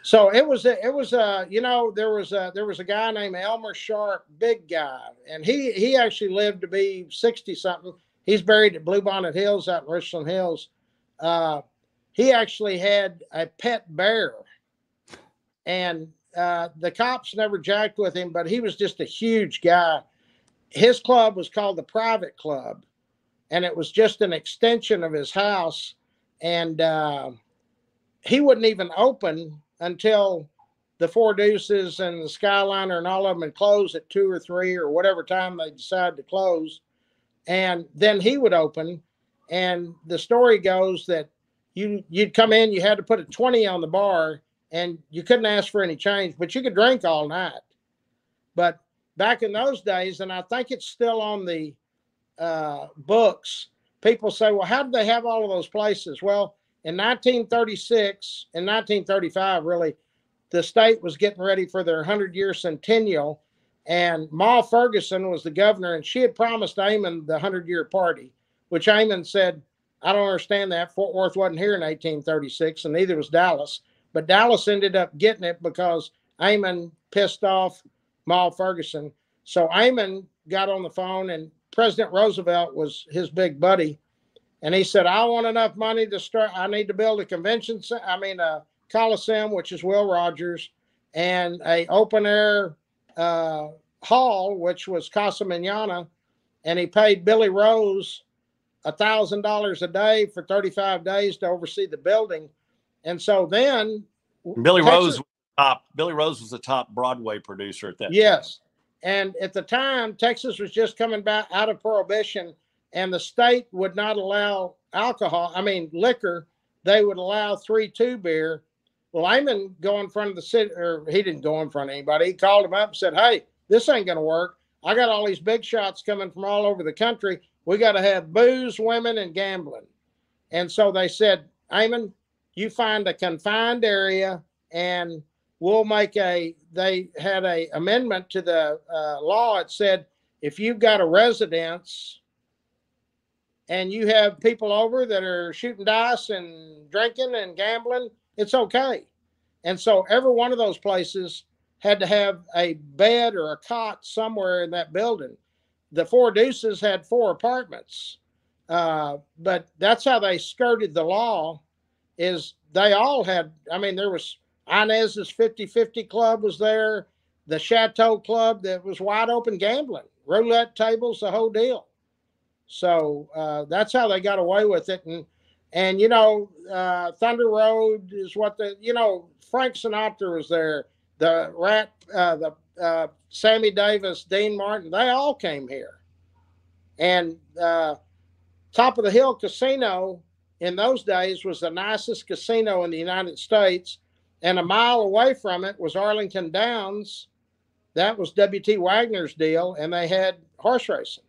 C: So it was a, it was a you know there was a there was a guy named Elmer Sharp, big guy, and he he actually lived to be sixty something. He's buried at Bluebonnet Hills out in Richland Hills. Uh, he actually had a pet bear, and uh, the cops never jacked with him, but he was just a huge guy. His club was called the Private Club, and it was just an extension of his house, and uh, he wouldn't even open until the Four Deuces and the Skyliner and all of them had closed at two or three or whatever time they decided to close. And then he would open. And the story goes that you you'd come in, you had to put a 20 on the bar and you couldn't ask for any change, but you could drink all night. But back in those days, and I think it's still on the uh, books, people say, well, how did they have all of those places? Well, in 1936 and 1935, really, the state was getting ready for their 100 year centennial. And Ma Ferguson was the governor, and she had promised Amon the 100 year party, which Amon said, I don't understand that. Fort Worth wasn't here in 1836, and neither was Dallas. But Dallas ended up getting it because Amon pissed off Ma Ferguson. So Amon got on the phone, and President Roosevelt was his big buddy and he said, I want enough money to start. I need to build a convention. I mean, a Coliseum, which is Will Rogers, and a open air uh, hall, which was Casa Manana. And he paid Billy Rose a thousand dollars a day for 35 days to oversee the building. And so then
B: Billy Texas, Rose top Billy Rose was the top Broadway producer at that
C: yes. Time. And at the time, Texas was just coming back out of prohibition and the state would not allow alcohol, I mean, liquor, they would allow 3 2 beer. Well, Amon go in front of the city, or he didn't go in front of anybody. He called him up and said, Hey, this ain't going to work. I got all these big shots coming from all over the country. We got to have booze, women, and gambling. And so they said, Amon, you find a confined area and we'll make a, they had a amendment to the uh, law. It said, if you've got a residence and you have people over that are shooting dice and drinking and gambling, it's okay. And so every one of those places had to have a bed or a cot somewhere in that building. The Four Deuces had four apartments, uh, but that's how they skirted the law. Is they all had? I mean, there was Inez's 50-50 club was there, the Chateau Club that was wide open gambling, roulette tables, the whole deal. So uh, that's how they got away with it. And and you know, uh, Thunder Road is what the you know Frank Sinatra was there. The Rat, uh, the uh, Sammy Davis, Dean Martin, they all came here. And uh, Top of the Hill Casino in those days was the nicest casino in the United States. And a mile away from it was Arlington Downs. That was W.T. Wagner's deal, and they had horse racing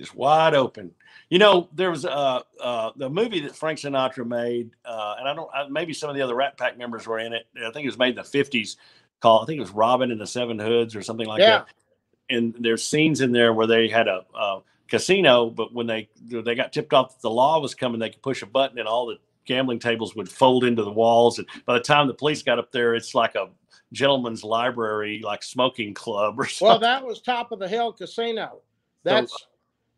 B: just wide open. You know, there was uh, uh, the movie that Frank Sinatra made, uh, and I don't, I, maybe some of the other Rat Pack members were in it. I think it was made in the '50s. Called, I think it was Robin and the Seven Hoods or something like yeah. that. And there's scenes in there where they had a, a casino, but when they they got tipped off that the law was coming, they could push a button and all the gambling tables would fold into the walls. And by the time the police got up there, it's like a gentleman's library, like smoking club or something.
C: Well, that was top of the hill casino. That's so,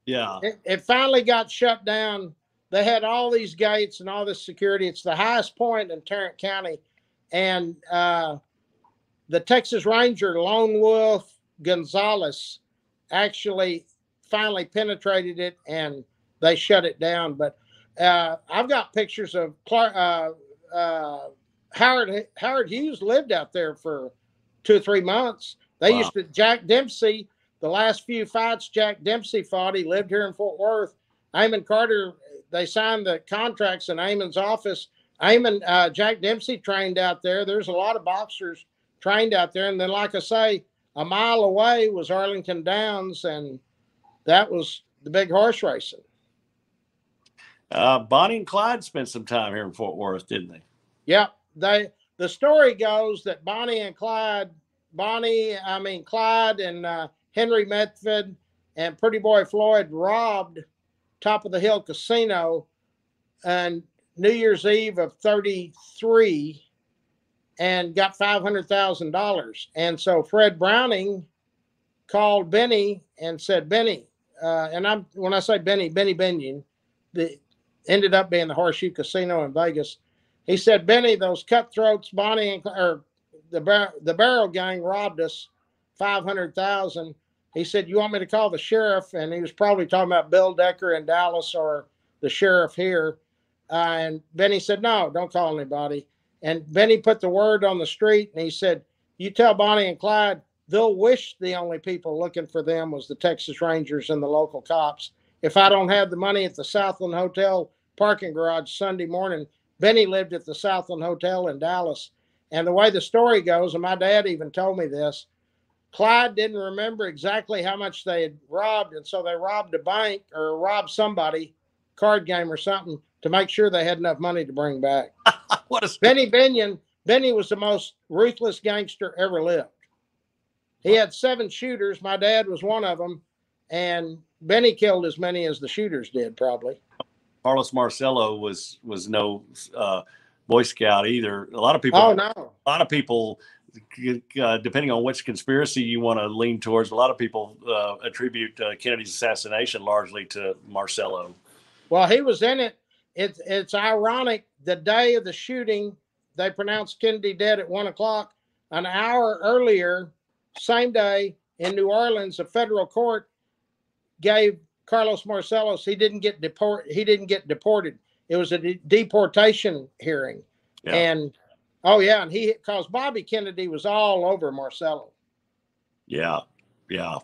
B: yeah.
C: It, it, finally got shut down. They had all these gates and all this security. It's the highest point in Tarrant County. And uh, the Texas Ranger, Lone Wolf Gonzaullas, actually finally penetrated it and they shut it down. But uh, I've got pictures of Clark, uh, uh, Howard Howard Hughes lived out there for two or three months. They wow. used to Jack Dempsey the last few fights Jack Dempsey fought, he lived here in Fort Worth. Amon Carter, they signed the contracts in Amon's office. Amon, uh, Jack Dempsey trained out there. There's a lot of boxers trained out there. And then, like I say, a mile away was Arlington Downs, and that was the big horse racing.
B: Uh, Bonnie and Clyde spent some time here in Fort Worth, didn't they?
C: Yep. They the story goes that Bonnie and Clyde Bonnie, I mean Clyde, and uh, Henry Methvin and Pretty Boy Floyd robbed Top of the Hill Casino on New Year's Eve of 33 and got $500,000. And so Fred Browning called Benny and said, Benny, uh, and I'm when I say Benny, Benny Binion, the ended up being the Horseshoe Casino in Vegas. He said, Benny, those cutthroats, Bonnie and or the bar- the Barrow Gang robbed us five hundred thousand. He said, "You want me to call the sheriff?" And he was probably talking about Bill Decker in Dallas or the sheriff here. Uh, and Benny said, "No, don't call anybody." And Benny put the word on the street, and he said, "You tell Bonnie and Clyde they'll wish the only people looking for them was the Texas Rangers and the local cops. If I don't have the money at the Southland Hotel parking garage Sunday morning, Benny lived at the Southland Hotel in Dallas." And the way the story goes, and my dad even told me this, Clyde didn't remember exactly how much they had robbed, and so they robbed a bank or robbed somebody, card game or something, to make sure they had enough money to bring back.
B: what a
C: Benny Binion, Benny was the most ruthless gangster ever lived. He had seven shooters. My dad was one of them, and Benny killed as many as the shooters did, probably.
B: Carlos Marcello was was no uh, Boy Scout either. A lot of people.
C: Oh no.
B: A lot of people, uh, depending on which conspiracy you want to lean towards, a lot of people uh, attribute uh, Kennedy's assassination largely to Marcello.
C: Well, he was in it. It's it's ironic. The day of the shooting, they pronounced Kennedy dead at one o'clock. An hour earlier, same day in New Orleans, a federal court gave Carlos Marcellos. He didn't get deport. He didn't get deported. It was a de- deportation hearing,
B: Yeah.
C: and oh yeah, and he because Bobby Kennedy was all over Marcello.
B: Yeah, yeah.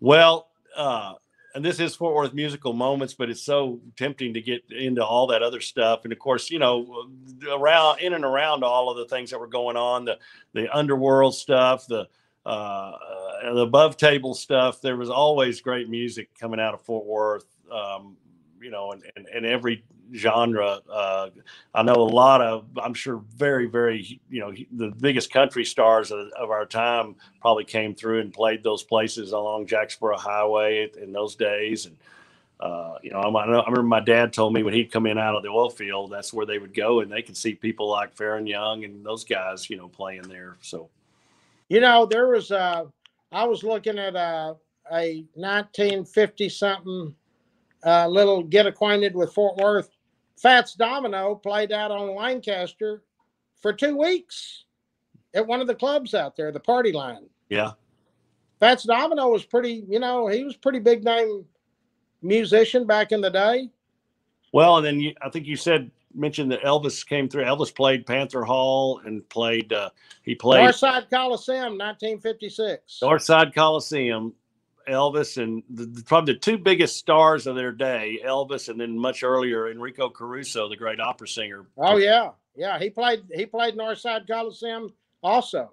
B: Well, uh, and this is Fort Worth musical moments, but it's so tempting to get into all that other stuff. And of course, you know, around in and around all of the things that were going on, the the underworld stuff, the uh, uh, the above table stuff. There was always great music coming out of Fort Worth. Um, you know, and, and, and every genre. Uh, I know a lot of, I'm sure, very, very, you know, the biggest country stars of, of our time probably came through and played those places along Jacksboro Highway in those days. And, uh, you know, I, I remember my dad told me when he'd come in out of the oil field, that's where they would go and they could see people like Faron Young and those guys, you know, playing there. So,
C: You know, there was uh I was looking at a a 1950 something uh, little get acquainted with Fort Worth. Fats Domino played out on Lancaster for two weeks at one of the clubs out there, the Party Line.
B: yeah.
C: Fats Domino was pretty, you know, he was pretty big name musician back in the day.
B: Well, and then you, I think you said mentioned that Elvis came through. Elvis played Panther Hall and played. Uh, he played
C: Northside Coliseum, 1956.
B: Northside Coliseum. Elvis and the, the- probably the two biggest stars of their day, Elvis, and then much earlier Enrico Caruso, the great opera singer.
C: Oh yeah, yeah. He played. He played Northside Coliseum also.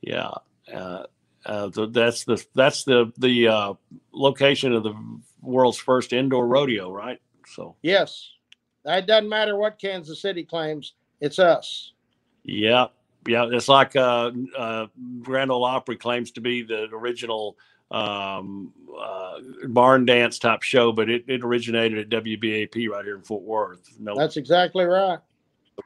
B: Yeah, uh, uh, th- that's the that's the the uh, location of the world's first indoor rodeo, right? So
C: Yes, it doesn't matter what Kansas City claims. It's us.
B: yeah, yeah, it's like uh, uh, Grand Ole Opry claims to be the original um, uh, barn dance type show, but it, it originated at WBAP right here in Fort Worth. No,
C: That's exactly right.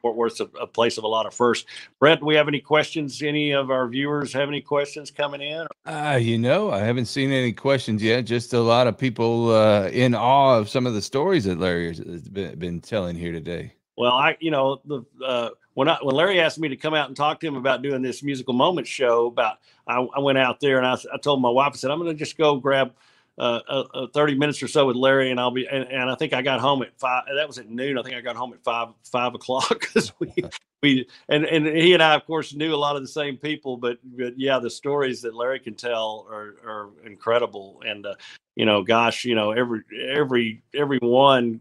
B: Fort Worth's a, a place of a lot of firsts. Brett, do we have any questions? Any of our viewers have any questions coming in?
A: Ah, you know, I haven't seen any questions yet. Just a lot of people uh, in awe of some of the stories that Larry has has been, been telling here today.
B: Well, I, you know, the uh, when I when Larry asked me to come out and talk to him about doing this musical moment show, about I, I went out there and I, I told my wife, I said, I'm going to just go grab uh, uh, uh, 30 minutes or so with Larry, and I'll be. And, and I think I got home at five. That was at noon. I think I got home at five five o'clock because we we and and he and I, of course, knew a lot of the same people. But but yeah, the stories that Larry can tell are are incredible. And uh, you know, gosh, you know, every every every one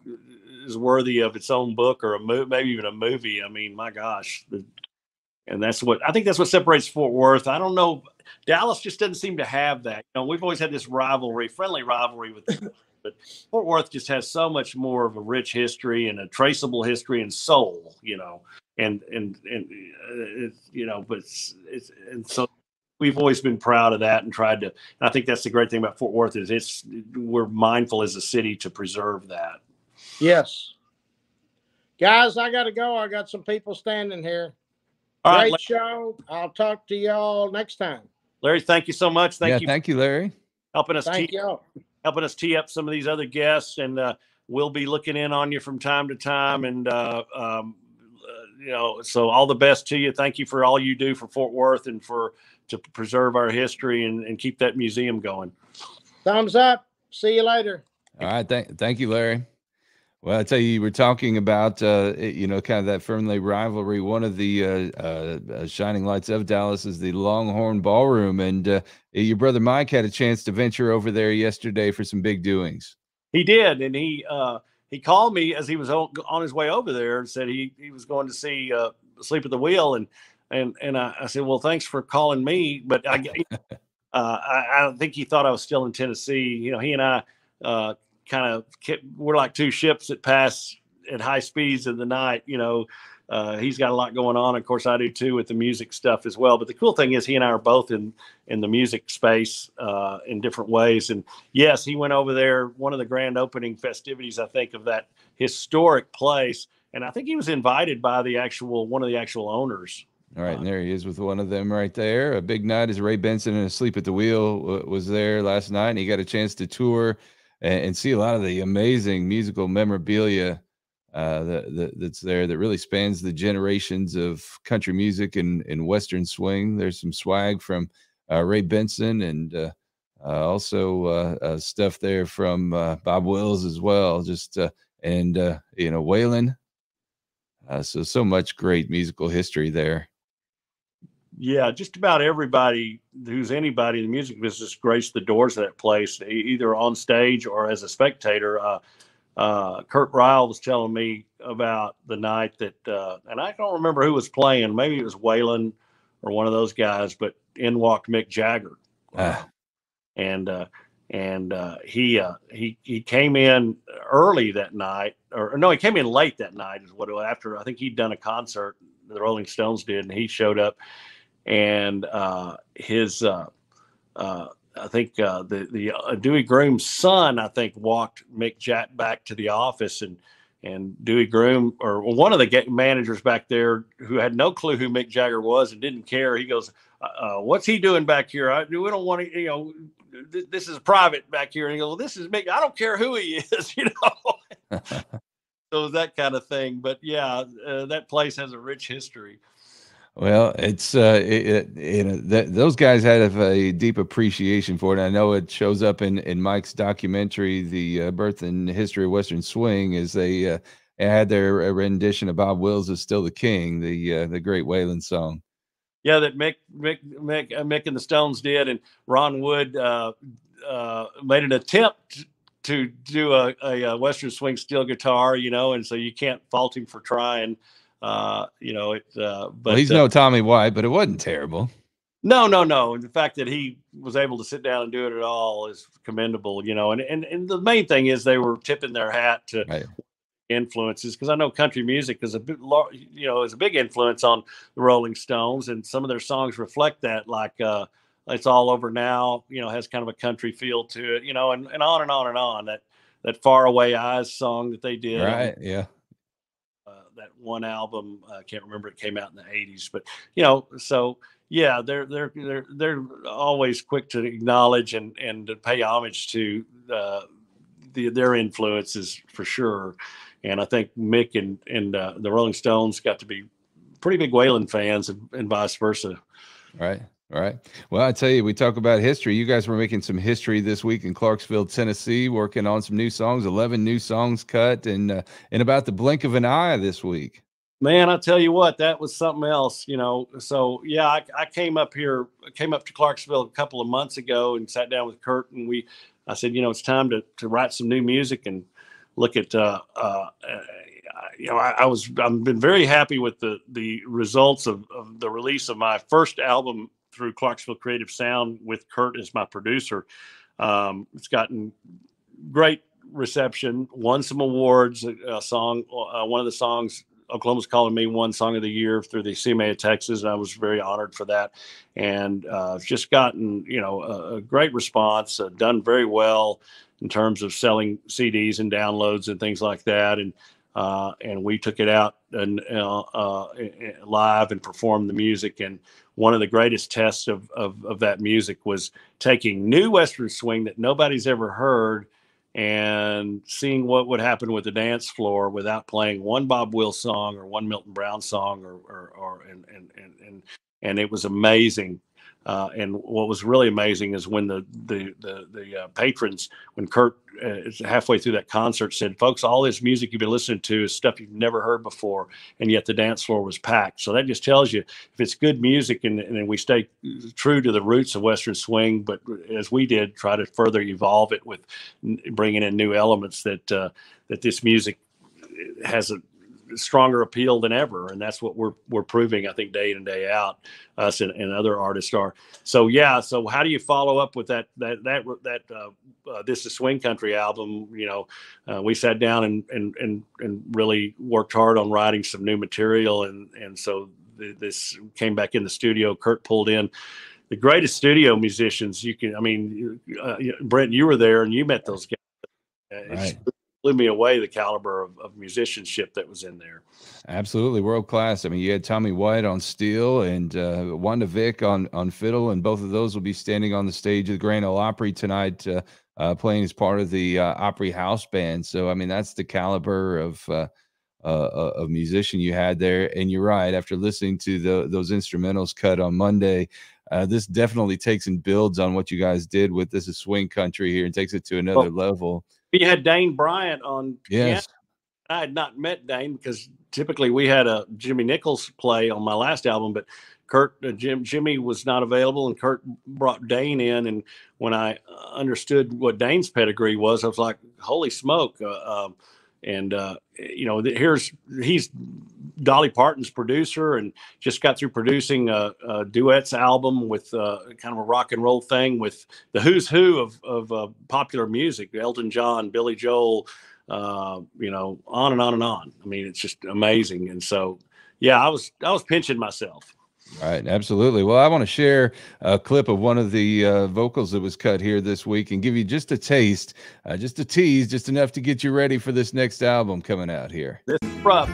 B: is worthy of its own book or a movie, maybe even a movie. I mean, my gosh, the, and that's what I think that's what separates Fort Worth. I don't know, Dallas just doesn't seem to have that. You know, we've always had this rivalry, friendly rivalry with, but Fort Worth just has so much more of a rich history and a traceable history and soul. You know, and and and uh, you know, but it's, it's and so we've always been proud of that and tried to. And I think that's the great thing about Fort Worth is it's we're mindful as a city to preserve that.
C: Yes. Guys, I got to go. I got some people standing here.
B: All
C: Great
B: right,
C: show. I'll talk to y'all next time.
B: Larry, thank you so much. Thank
A: yeah,
B: you
A: thank you, Larry.
B: helping us
C: Thank
B: tee,
C: y'all.
B: helping us tee up some of these other guests, and uh, we'll be looking in on you from time to time. And uh, um, uh, you know, so all the best to you. Thank you for all you do for Fort Worth and for to preserve our history and, and keep that museum going.
C: Thumbs up. See you later.
A: All right, thank thank you, Larry. Well, I tell you, you were talking about uh, you know kind of that Fernley rivalry. One of the uh, uh, uh, shining lights of Dallas is the Longhorn Ballroom, and uh, your brother Mike had a chance to venture over there yesterday for some big doings.
B: He did, and he uh, he called me as he was on, his way over there and said he he was going to see Sleep at the Wheel, and and and I, I said, well, thanks for calling me, but I, I I think he thought I was still in Tennessee. You know, he and I uh, kind of we're like two ships that pass at high speeds in the night. You know, uh, he's got a lot going on. Of course, I do too with the music stuff as well. But the cool thing is, he and I are both in in the music space uh, in different ways. And yes, he went over there. One of the grand opening festivities, I think, of that historic place. And I think he was invited by the actual one of the actual owners.
A: All right, and there he is with one of them right there. A big night as Ray Benson and Asleep at the Wheel was there last night, and he got a chance to tour and, and see a lot of the amazing musical memorabilia uh, that, that that's there that really spans the generations of country music and, and Western swing. There's some swag from uh, Ray Benson and uh, uh, also uh, uh, stuff there from Bob Wills as well. Just and you know Waylon. So so much great musical history there.
B: Yeah, just about everybody who's anybody in the music business graced the doors of that place, either on stage or as a spectator. Uh, uh, Kurt Ryle was telling me about the night that, uh, and I don't remember who was playing. Maybe it was Waylon or one of those guys, but in walked Mick Jagger,
A: Ah.
B: and uh, and uh, he uh, he he came in early that night, or no, he came in late that night. Is what after I think he'd done a concert. The Rolling Stones did, and he showed up and uh, his uh, uh, I think uh, the the uh, Dewey Groom's son I think walked Mick Jack back to the office and and Dewey Groom or one of the managers back there who had no clue who Mick Jagger was and didn't care. He goes, uh, "What's he doing back here? I, we don't want to, you know." th- This is private back here, and he goes, well, "This is Mick. I don't care who he is, you know." so that kind of thing. But yeah, uh, that place has a rich history.
A: Well, it's uh, it, it, you know that those guys had a deep appreciation for it. I know it shows up in in Mike's documentary, "The uh, Birth and History of Western Swing," as they uh, had their rendition of Bob Wills' "Is Still the King," the uh, the great Waylon song.
B: Yeah, that Mick Mick Mick uh, Mick and the Stones did, and Ron Wood uh, uh, made an attempt to do a, a, uh Western swing steel guitar, you know, and so you can't fault him for trying. Uh, you know, it. Uh, but
A: well, he's
B: uh,
A: no Tommy White, but it wasn't terrible.
B: no, no, no. The fact that he was able to sit down and do it at all is commendable, you know. And and, and the main thing is they were tipping their hat to
A: Right.
B: influences because I know country music is a bit, you know, is a big influence on the Rolling Stones, and some of their songs reflect that. Like uh, "It's All Over Now," you know, has kind of a country feel to it, you know, and, and on and on and on. That that "Far Away Eyes" song that they did,
A: Right? Yeah.
B: Uh, that one album. I can't remember; it came out in the '80s, but you know, so yeah, they're they're they're they're always quick to acknowledge and and to pay homage to uh, the, their influences for sure. And I think Mick and and uh, the Rolling Stones got to be pretty big Waylon fans, and, and vice versa.
A: Right. Right. Well, I tell you, we talk about history. You guys were making some history this week in Clarksville, Tennessee, working on some new songs. Eleven new songs cut, and uh, in about the blink of an eye this week.
B: Man, I tell you what, that was something else, you know. So yeah, I, I came up here, came up to Clarksville a couple of months ago and sat down with Kurt, and we, I said, you know, it's time to to write some new music and look at, uh, uh, you know, I, I was, I've been very happy with the the results of, of the release of my first album through Clarksville Creative Sound with Kurt as my producer. Um, it's gotten great reception, won some awards. A, a song, uh, one of the songs Oklahoma's Calling Me won Song of the Year through the CMA of Texas, and I was very honored for that. And uh, just gotten you know a, a great response, uh, done very well in terms of selling CDs and downloads and things like that. And uh, and we took it out and uh, uh, live and performed the music. And one of the greatest tests of, of, of that music was taking new Western swing that nobody's ever heard and seeing what would happen with the dance floor without playing one Bob Wills song or one Milton Brown song or or, or and and and and it was amazing uh, and what was really amazing is when the the the, the uh, patrons, when Kurt uh, halfway through that concert said, "Folks, all this music you've been listening to is stuff you've never heard before," and yet the dance floor was packed. So that just tells you if it's good music and, and we stay true to the roots of Western swing, but as we did, try to further evolve it with bringing in new elements that uh, that this music has a stronger appeal than ever, and that's what we're we're proving. I think day in and day out, us and, and other artists are. So yeah. So how do you follow up with that that that that uh, uh, this is swing country album? You know, uh, we sat down and and and and really worked hard on writing some new material, and and so th- this came back in the studio. Kurt pulled in the greatest studio musicians you can. I mean, uh, Brent, you were there and you met those guys. Uh, right blew me away the caliber of, of musicianship that was in there.
A: Absolutely world class. I mean, you had Tommy White on steel and uh, Wanda Vick on on fiddle, and both of those will be standing on the stage of the Grand Ole Opry tonight, uh, uh, playing as part of the uh, Opry House Band. So, I mean, that's the caliber of. Uh, uh, uh, of musician you had there, and you're right. After listening to the, those instrumentals cut on Monday, uh, this definitely takes and builds on what you guys did with this is swing country here and takes it to another well, level.
B: We had Dane Bryant on.
A: Yes.
B: I had not met Dane because typically we had a Jimmy Nichols play on my last album, but Kurt uh, Jim Jimmy was not available, and Kurt brought Dane in. And when I uh, understood what Dane's pedigree was, I was like, "Holy smoke!" Uh, um, and uh, you know, here's he's Dolly Parton's producer, and just got through producing a, a duets album with uh, kind of a rock and roll thing with the who's who of of uh, popular music: Elton John, Billy Joel, uh, you know, on and on and on. I mean, it's just amazing. And so, yeah, I was I was pinching myself.
A: Right, absolutely. Well, I want to share a clip of one of the uh, vocals that was cut here this week and give you just a taste, uh, just a tease, just enough to get you ready for this next album coming out here.
B: This is rough.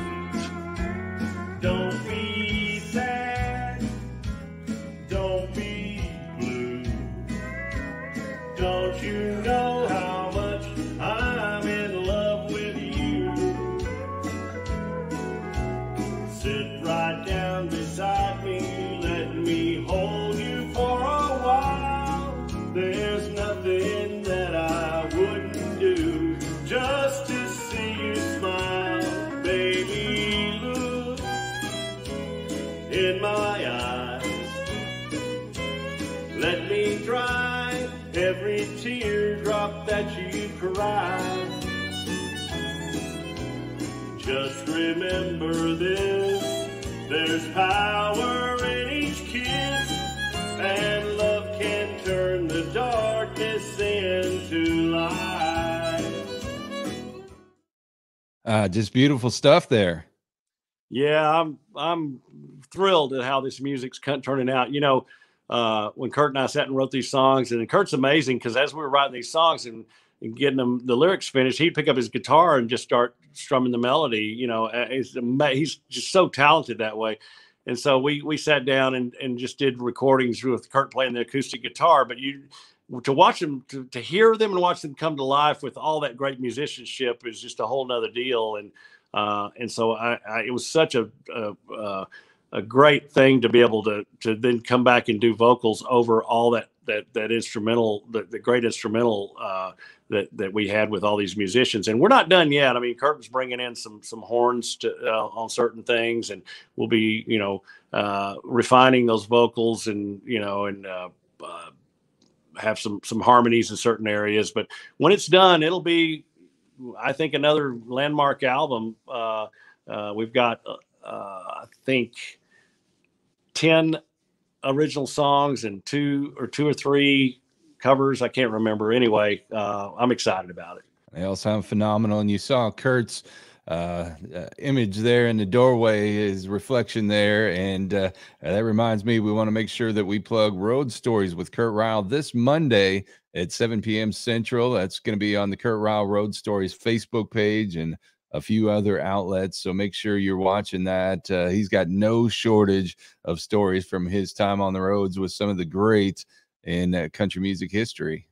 D: That you cried. Just remember this there's power in each kiss, and love can turn the darkness into light.
A: Uh, just beautiful stuff there.
B: Yeah, I'm I'm thrilled at how this music's turning out. You know, uh, when Kurt and I sat and wrote these songs. And Kurt's amazing because as we were writing these songs and, and getting them the lyrics finished, he'd pick up his guitar and just start strumming the melody. You know, uh, he's he's just so talented that way. And so we we sat down and, and just did recordings with Kurt playing the acoustic guitar. But you to watch them to, to hear them and watch them come to life with all that great musicianship is just a whole nother deal. And uh, and so I, I, it was such a, a, a a great thing to be able to to then come back and do vocals over all that that that instrumental the, the great instrumental uh, that that we had with all these musicians. And we're not done yet. I mean kurt's bringing in some some horns to uh, on certain things and we'll be you know uh, refining those vocals and you know and uh, uh, have some some harmonies in certain areas. But when it's done it'll be i think another landmark album. Uh, we've got i think 10 original songs and two or two or three covers. I can't remember. Anyway, uh, I'm excited about it.
A: They all sound phenomenal. And you saw Kurt's uh, uh, image there in the doorway, his reflection there. And uh, that reminds me, we want to make sure that we plug Road Stories with Kurt Ryle this Monday at 7 p.m. Central. That's going to be on the Kurt Ryle Road Stories Facebook page and a few other outlets. So make sure you're watching that. Uh, he's got no shortage of stories from his time on the roads with some of the greats in uh, country music history.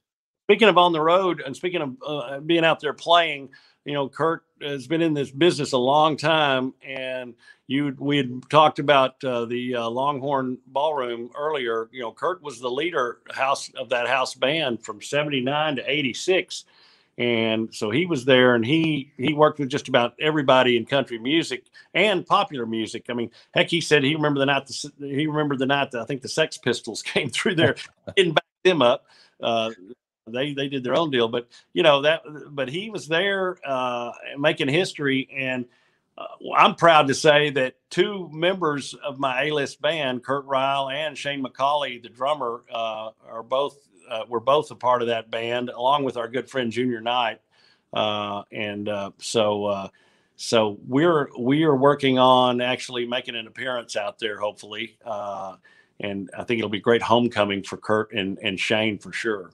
B: Speaking of on the road and speaking of uh, being out there playing, you know, Kurt has been in this business a long time, and you we had talked about uh, the uh, Longhorn Ballroom earlier. You know, Kurt was the leader house of that house band from '79 to '86, and so he was there, and he he worked with just about everybody in country music and popular music. I mean, heck, he said he remembered the night the, he remembered the night that I think the Sex Pistols came through there, didn't back them up. Uh, they they did their own deal, but you know that. But he was there uh, making history, and uh, I'm proud to say that two members of my A-list band, Kurt Ryle and Shane McCauley, the drummer, uh, are both uh, were both a part of that band, along with our good friend Junior Knight, uh, and uh, so. so we're we are working on actually making an appearance out there, hopefully, and I think it'll be great homecoming for Kurt and, and Shane for sure.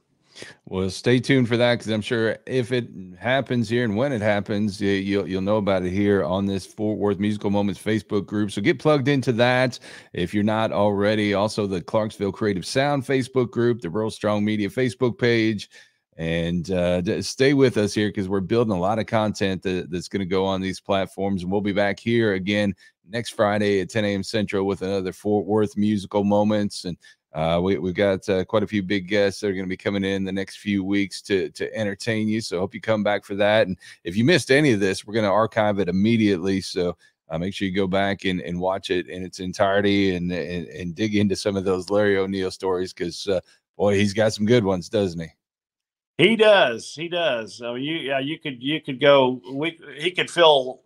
A: Well, stay tuned for that because I'm sure if it happens here and when it happens, you'll you'll know about it here on this Fort Worth Musical Moments Facebook group. So get plugged into that if you're not already. Also, the Clarksville Creative Sound Facebook group, the Rural Strong Media Facebook page, and uh, stay with us here because we're building a lot of content that, that's going to go on these platforms. And we'll be back here again next Friday at 10 a.m. Central with another Fort Worth Musical Moments and uh, we, we've got uh, quite a few big guests that are going to be coming in the next few weeks to, to entertain you. So hope you come back for that. And if you missed any of this, we're going to archive it immediately. So uh, make sure you go back and, and watch it in its entirety and, and, and dig into some of those Larry O'Neal stories because, uh, boy, he's got some good ones, doesn't he?
B: He does. He does. You, yeah, you could, you could go, we, he could fill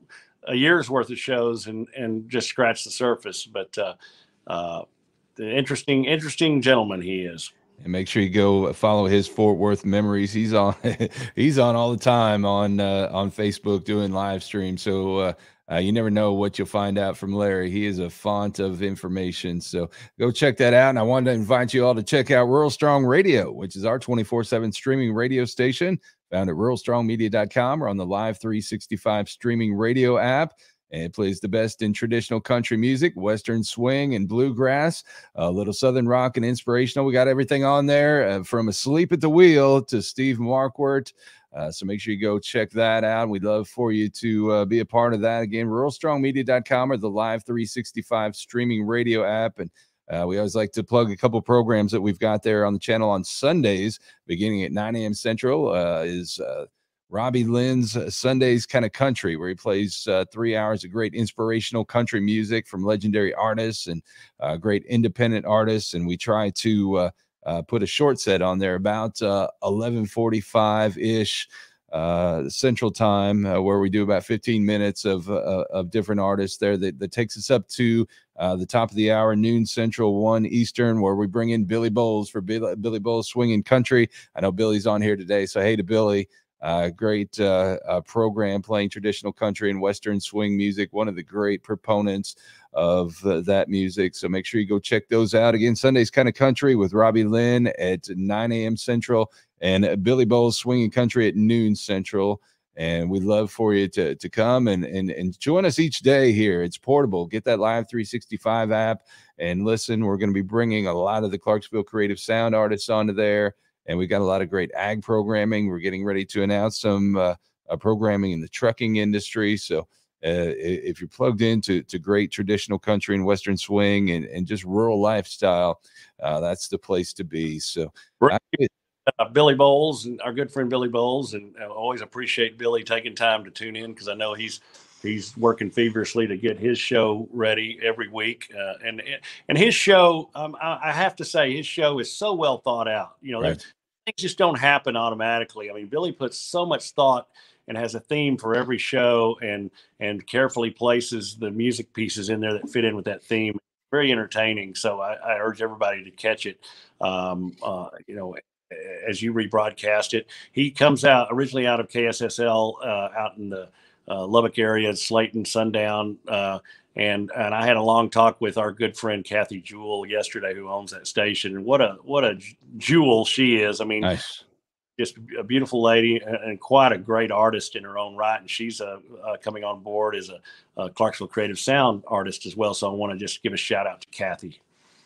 B: a year's worth of shows and, and just scratch the surface. But, uh, uh, interesting, interesting gentleman he is.
A: And make sure you go follow his Fort Worth memories. He's on, he's on all the time on uh, on Facebook doing live streams. So uh, uh, you never know what you'll find out from Larry. He is a font of information. So go check that out. And I wanted to invite you all to check out Rural Strong Radio, which is our 24 7 streaming radio station found at ruralstrongmedia.com or on the Live 365 streaming radio app. And it plays the best in traditional country music, Western swing and bluegrass, a little Southern rock and inspirational. We got everything on there uh, from Asleep at the Wheel to Steve Markwardt. Uh, so make sure you go check that out. We'd love for you to uh, be a part of that. Again, ruralstrongmedia.com or the Live 365 streaming radio app. And uh, we always like to plug a couple programs that we've got there on the channel on Sundays, beginning at 9 a.m. Central. Uh, is uh, Robbie Lynn's uh, Sundays kind of country, where he plays uh, three hours of great inspirational country music from legendary artists and uh, great independent artists. And we try to uh, uh put a short set on there about 11:45 uh, ish. Central Time, where we do about 15 minutes of of different artists there. That, that takes us up to the top of the hour, noon Central, one Eastern, where we bring in Billy Bowles for Billy, Billy Bowles Swinging Country. I know Billy's on here today, so hey to Billy. Uh, great uh, uh, program playing traditional country and western swing music. One of the great proponents of uh, that music. So make sure you go check those out. Again, Sunday's kind of country with Robbie Lynn at 9 a.m. Central and Billy Bowles swinging country at noon Central. And we'd love for you to, to come and, and, and join us each day here. It's portable. Get that Live 365 app and listen. We're going to be bringing a lot of the Clarksville Creative Sound artists onto there and we've got a lot of great ag programming. We're getting ready to announce some uh, uh, programming in the trucking industry. So uh, if you're plugged into to great traditional country and western swing and, and just rural lifestyle, uh, that's the place to be. So.
B: Uh, Billy Bowles and our good friend Billy Bowles, and I always appreciate Billy taking time to tune in because I know he's he's working feverishly to get his show ready every week. Uh, and and his show, um, I, I, have to say, his show is so well thought out. You know, right. Things just don't happen automatically. I mean, Billy puts so much thought and has a theme for every show, and and carefully places the music pieces in there that fit in with that theme. Very entertaining. So I, I urge everybody to catch it. Um, uh, you know, as you rebroadcast it, he comes out originally out of KSSL uh, out in the uh, Lubbock area, Slaton, Sundown. And and I had a long talk with our good friend Kathy Jewell yesterday, who owns that station. And what a what a jewel she is! I mean,
A: nice.
B: just a beautiful lady and quite a great artist in her own right. And she's uh, uh, coming on board as a, a, Clarksville Creative Sound artist as well. So I want to just give a shout out to Kathy.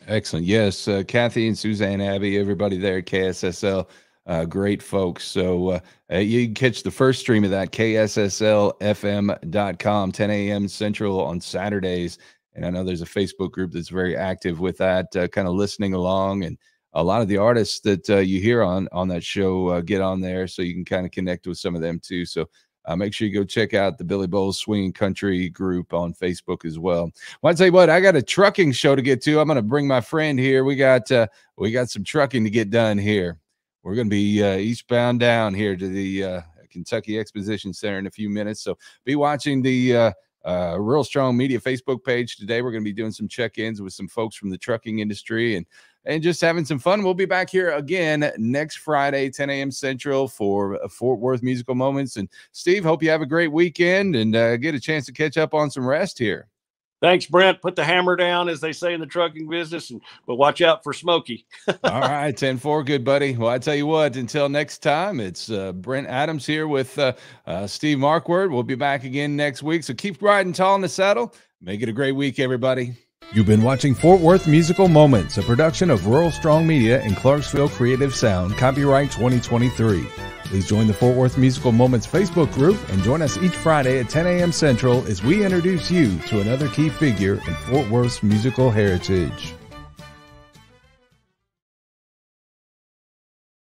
A: Excellent. Yes, uh, Kathy and Suzanne Abbey, everybody there at KSSL. Uh, great folks. So uh, uh, you can catch the first stream of that, ksslfm.com, 10 a.m. Central on Saturdays. And I know there's a Facebook group that's very active with that, uh, kind of listening along. And a lot of the artists that uh, you hear on on that show uh, get on there, so you can kind of connect with some of them too. So uh, make sure you go check out the Billy Bowles Swinging Country group on Facebook as well. Well, I tell you what, I got a trucking show to get to. I'm going to bring my friend here. We got uh, we got some trucking to get done here. We're going to be uh, eastbound down here to the uh, Kentucky Exposition Center in a few minutes. So be watching the uh, uh, Rural Strong Media Facebook page today. We're going to be doing some check-ins with some folks from the trucking industry and and just having some fun. We'll be back here again next Friday, 10 a.m. Central for uh, Fort Worth Musical Moments. And Steve, hope you have a great weekend and uh, get a chance to catch up on some rest here.
B: Thanks, Brent. Put the hammer down, as they say in the trucking business, and but watch out for Smokey.
A: All right, 10 4, good buddy. Well, I tell you what, until next time, it's uh, Brent Adams here with uh, uh, Steve Markwardt. We'll be back again next week. So keep riding tall in the saddle. Make it a great week, everybody.
E: You've been watching Fort Worth Musical Moments, a production of Rural Strong Media and Clarksville Creative Sound, copyright 2023. Please join the Fort Worth Musical Moments Facebook group and join us each Friday at 10 a.m. Central as we introduce you to another key figure in Fort Worth's musical heritage.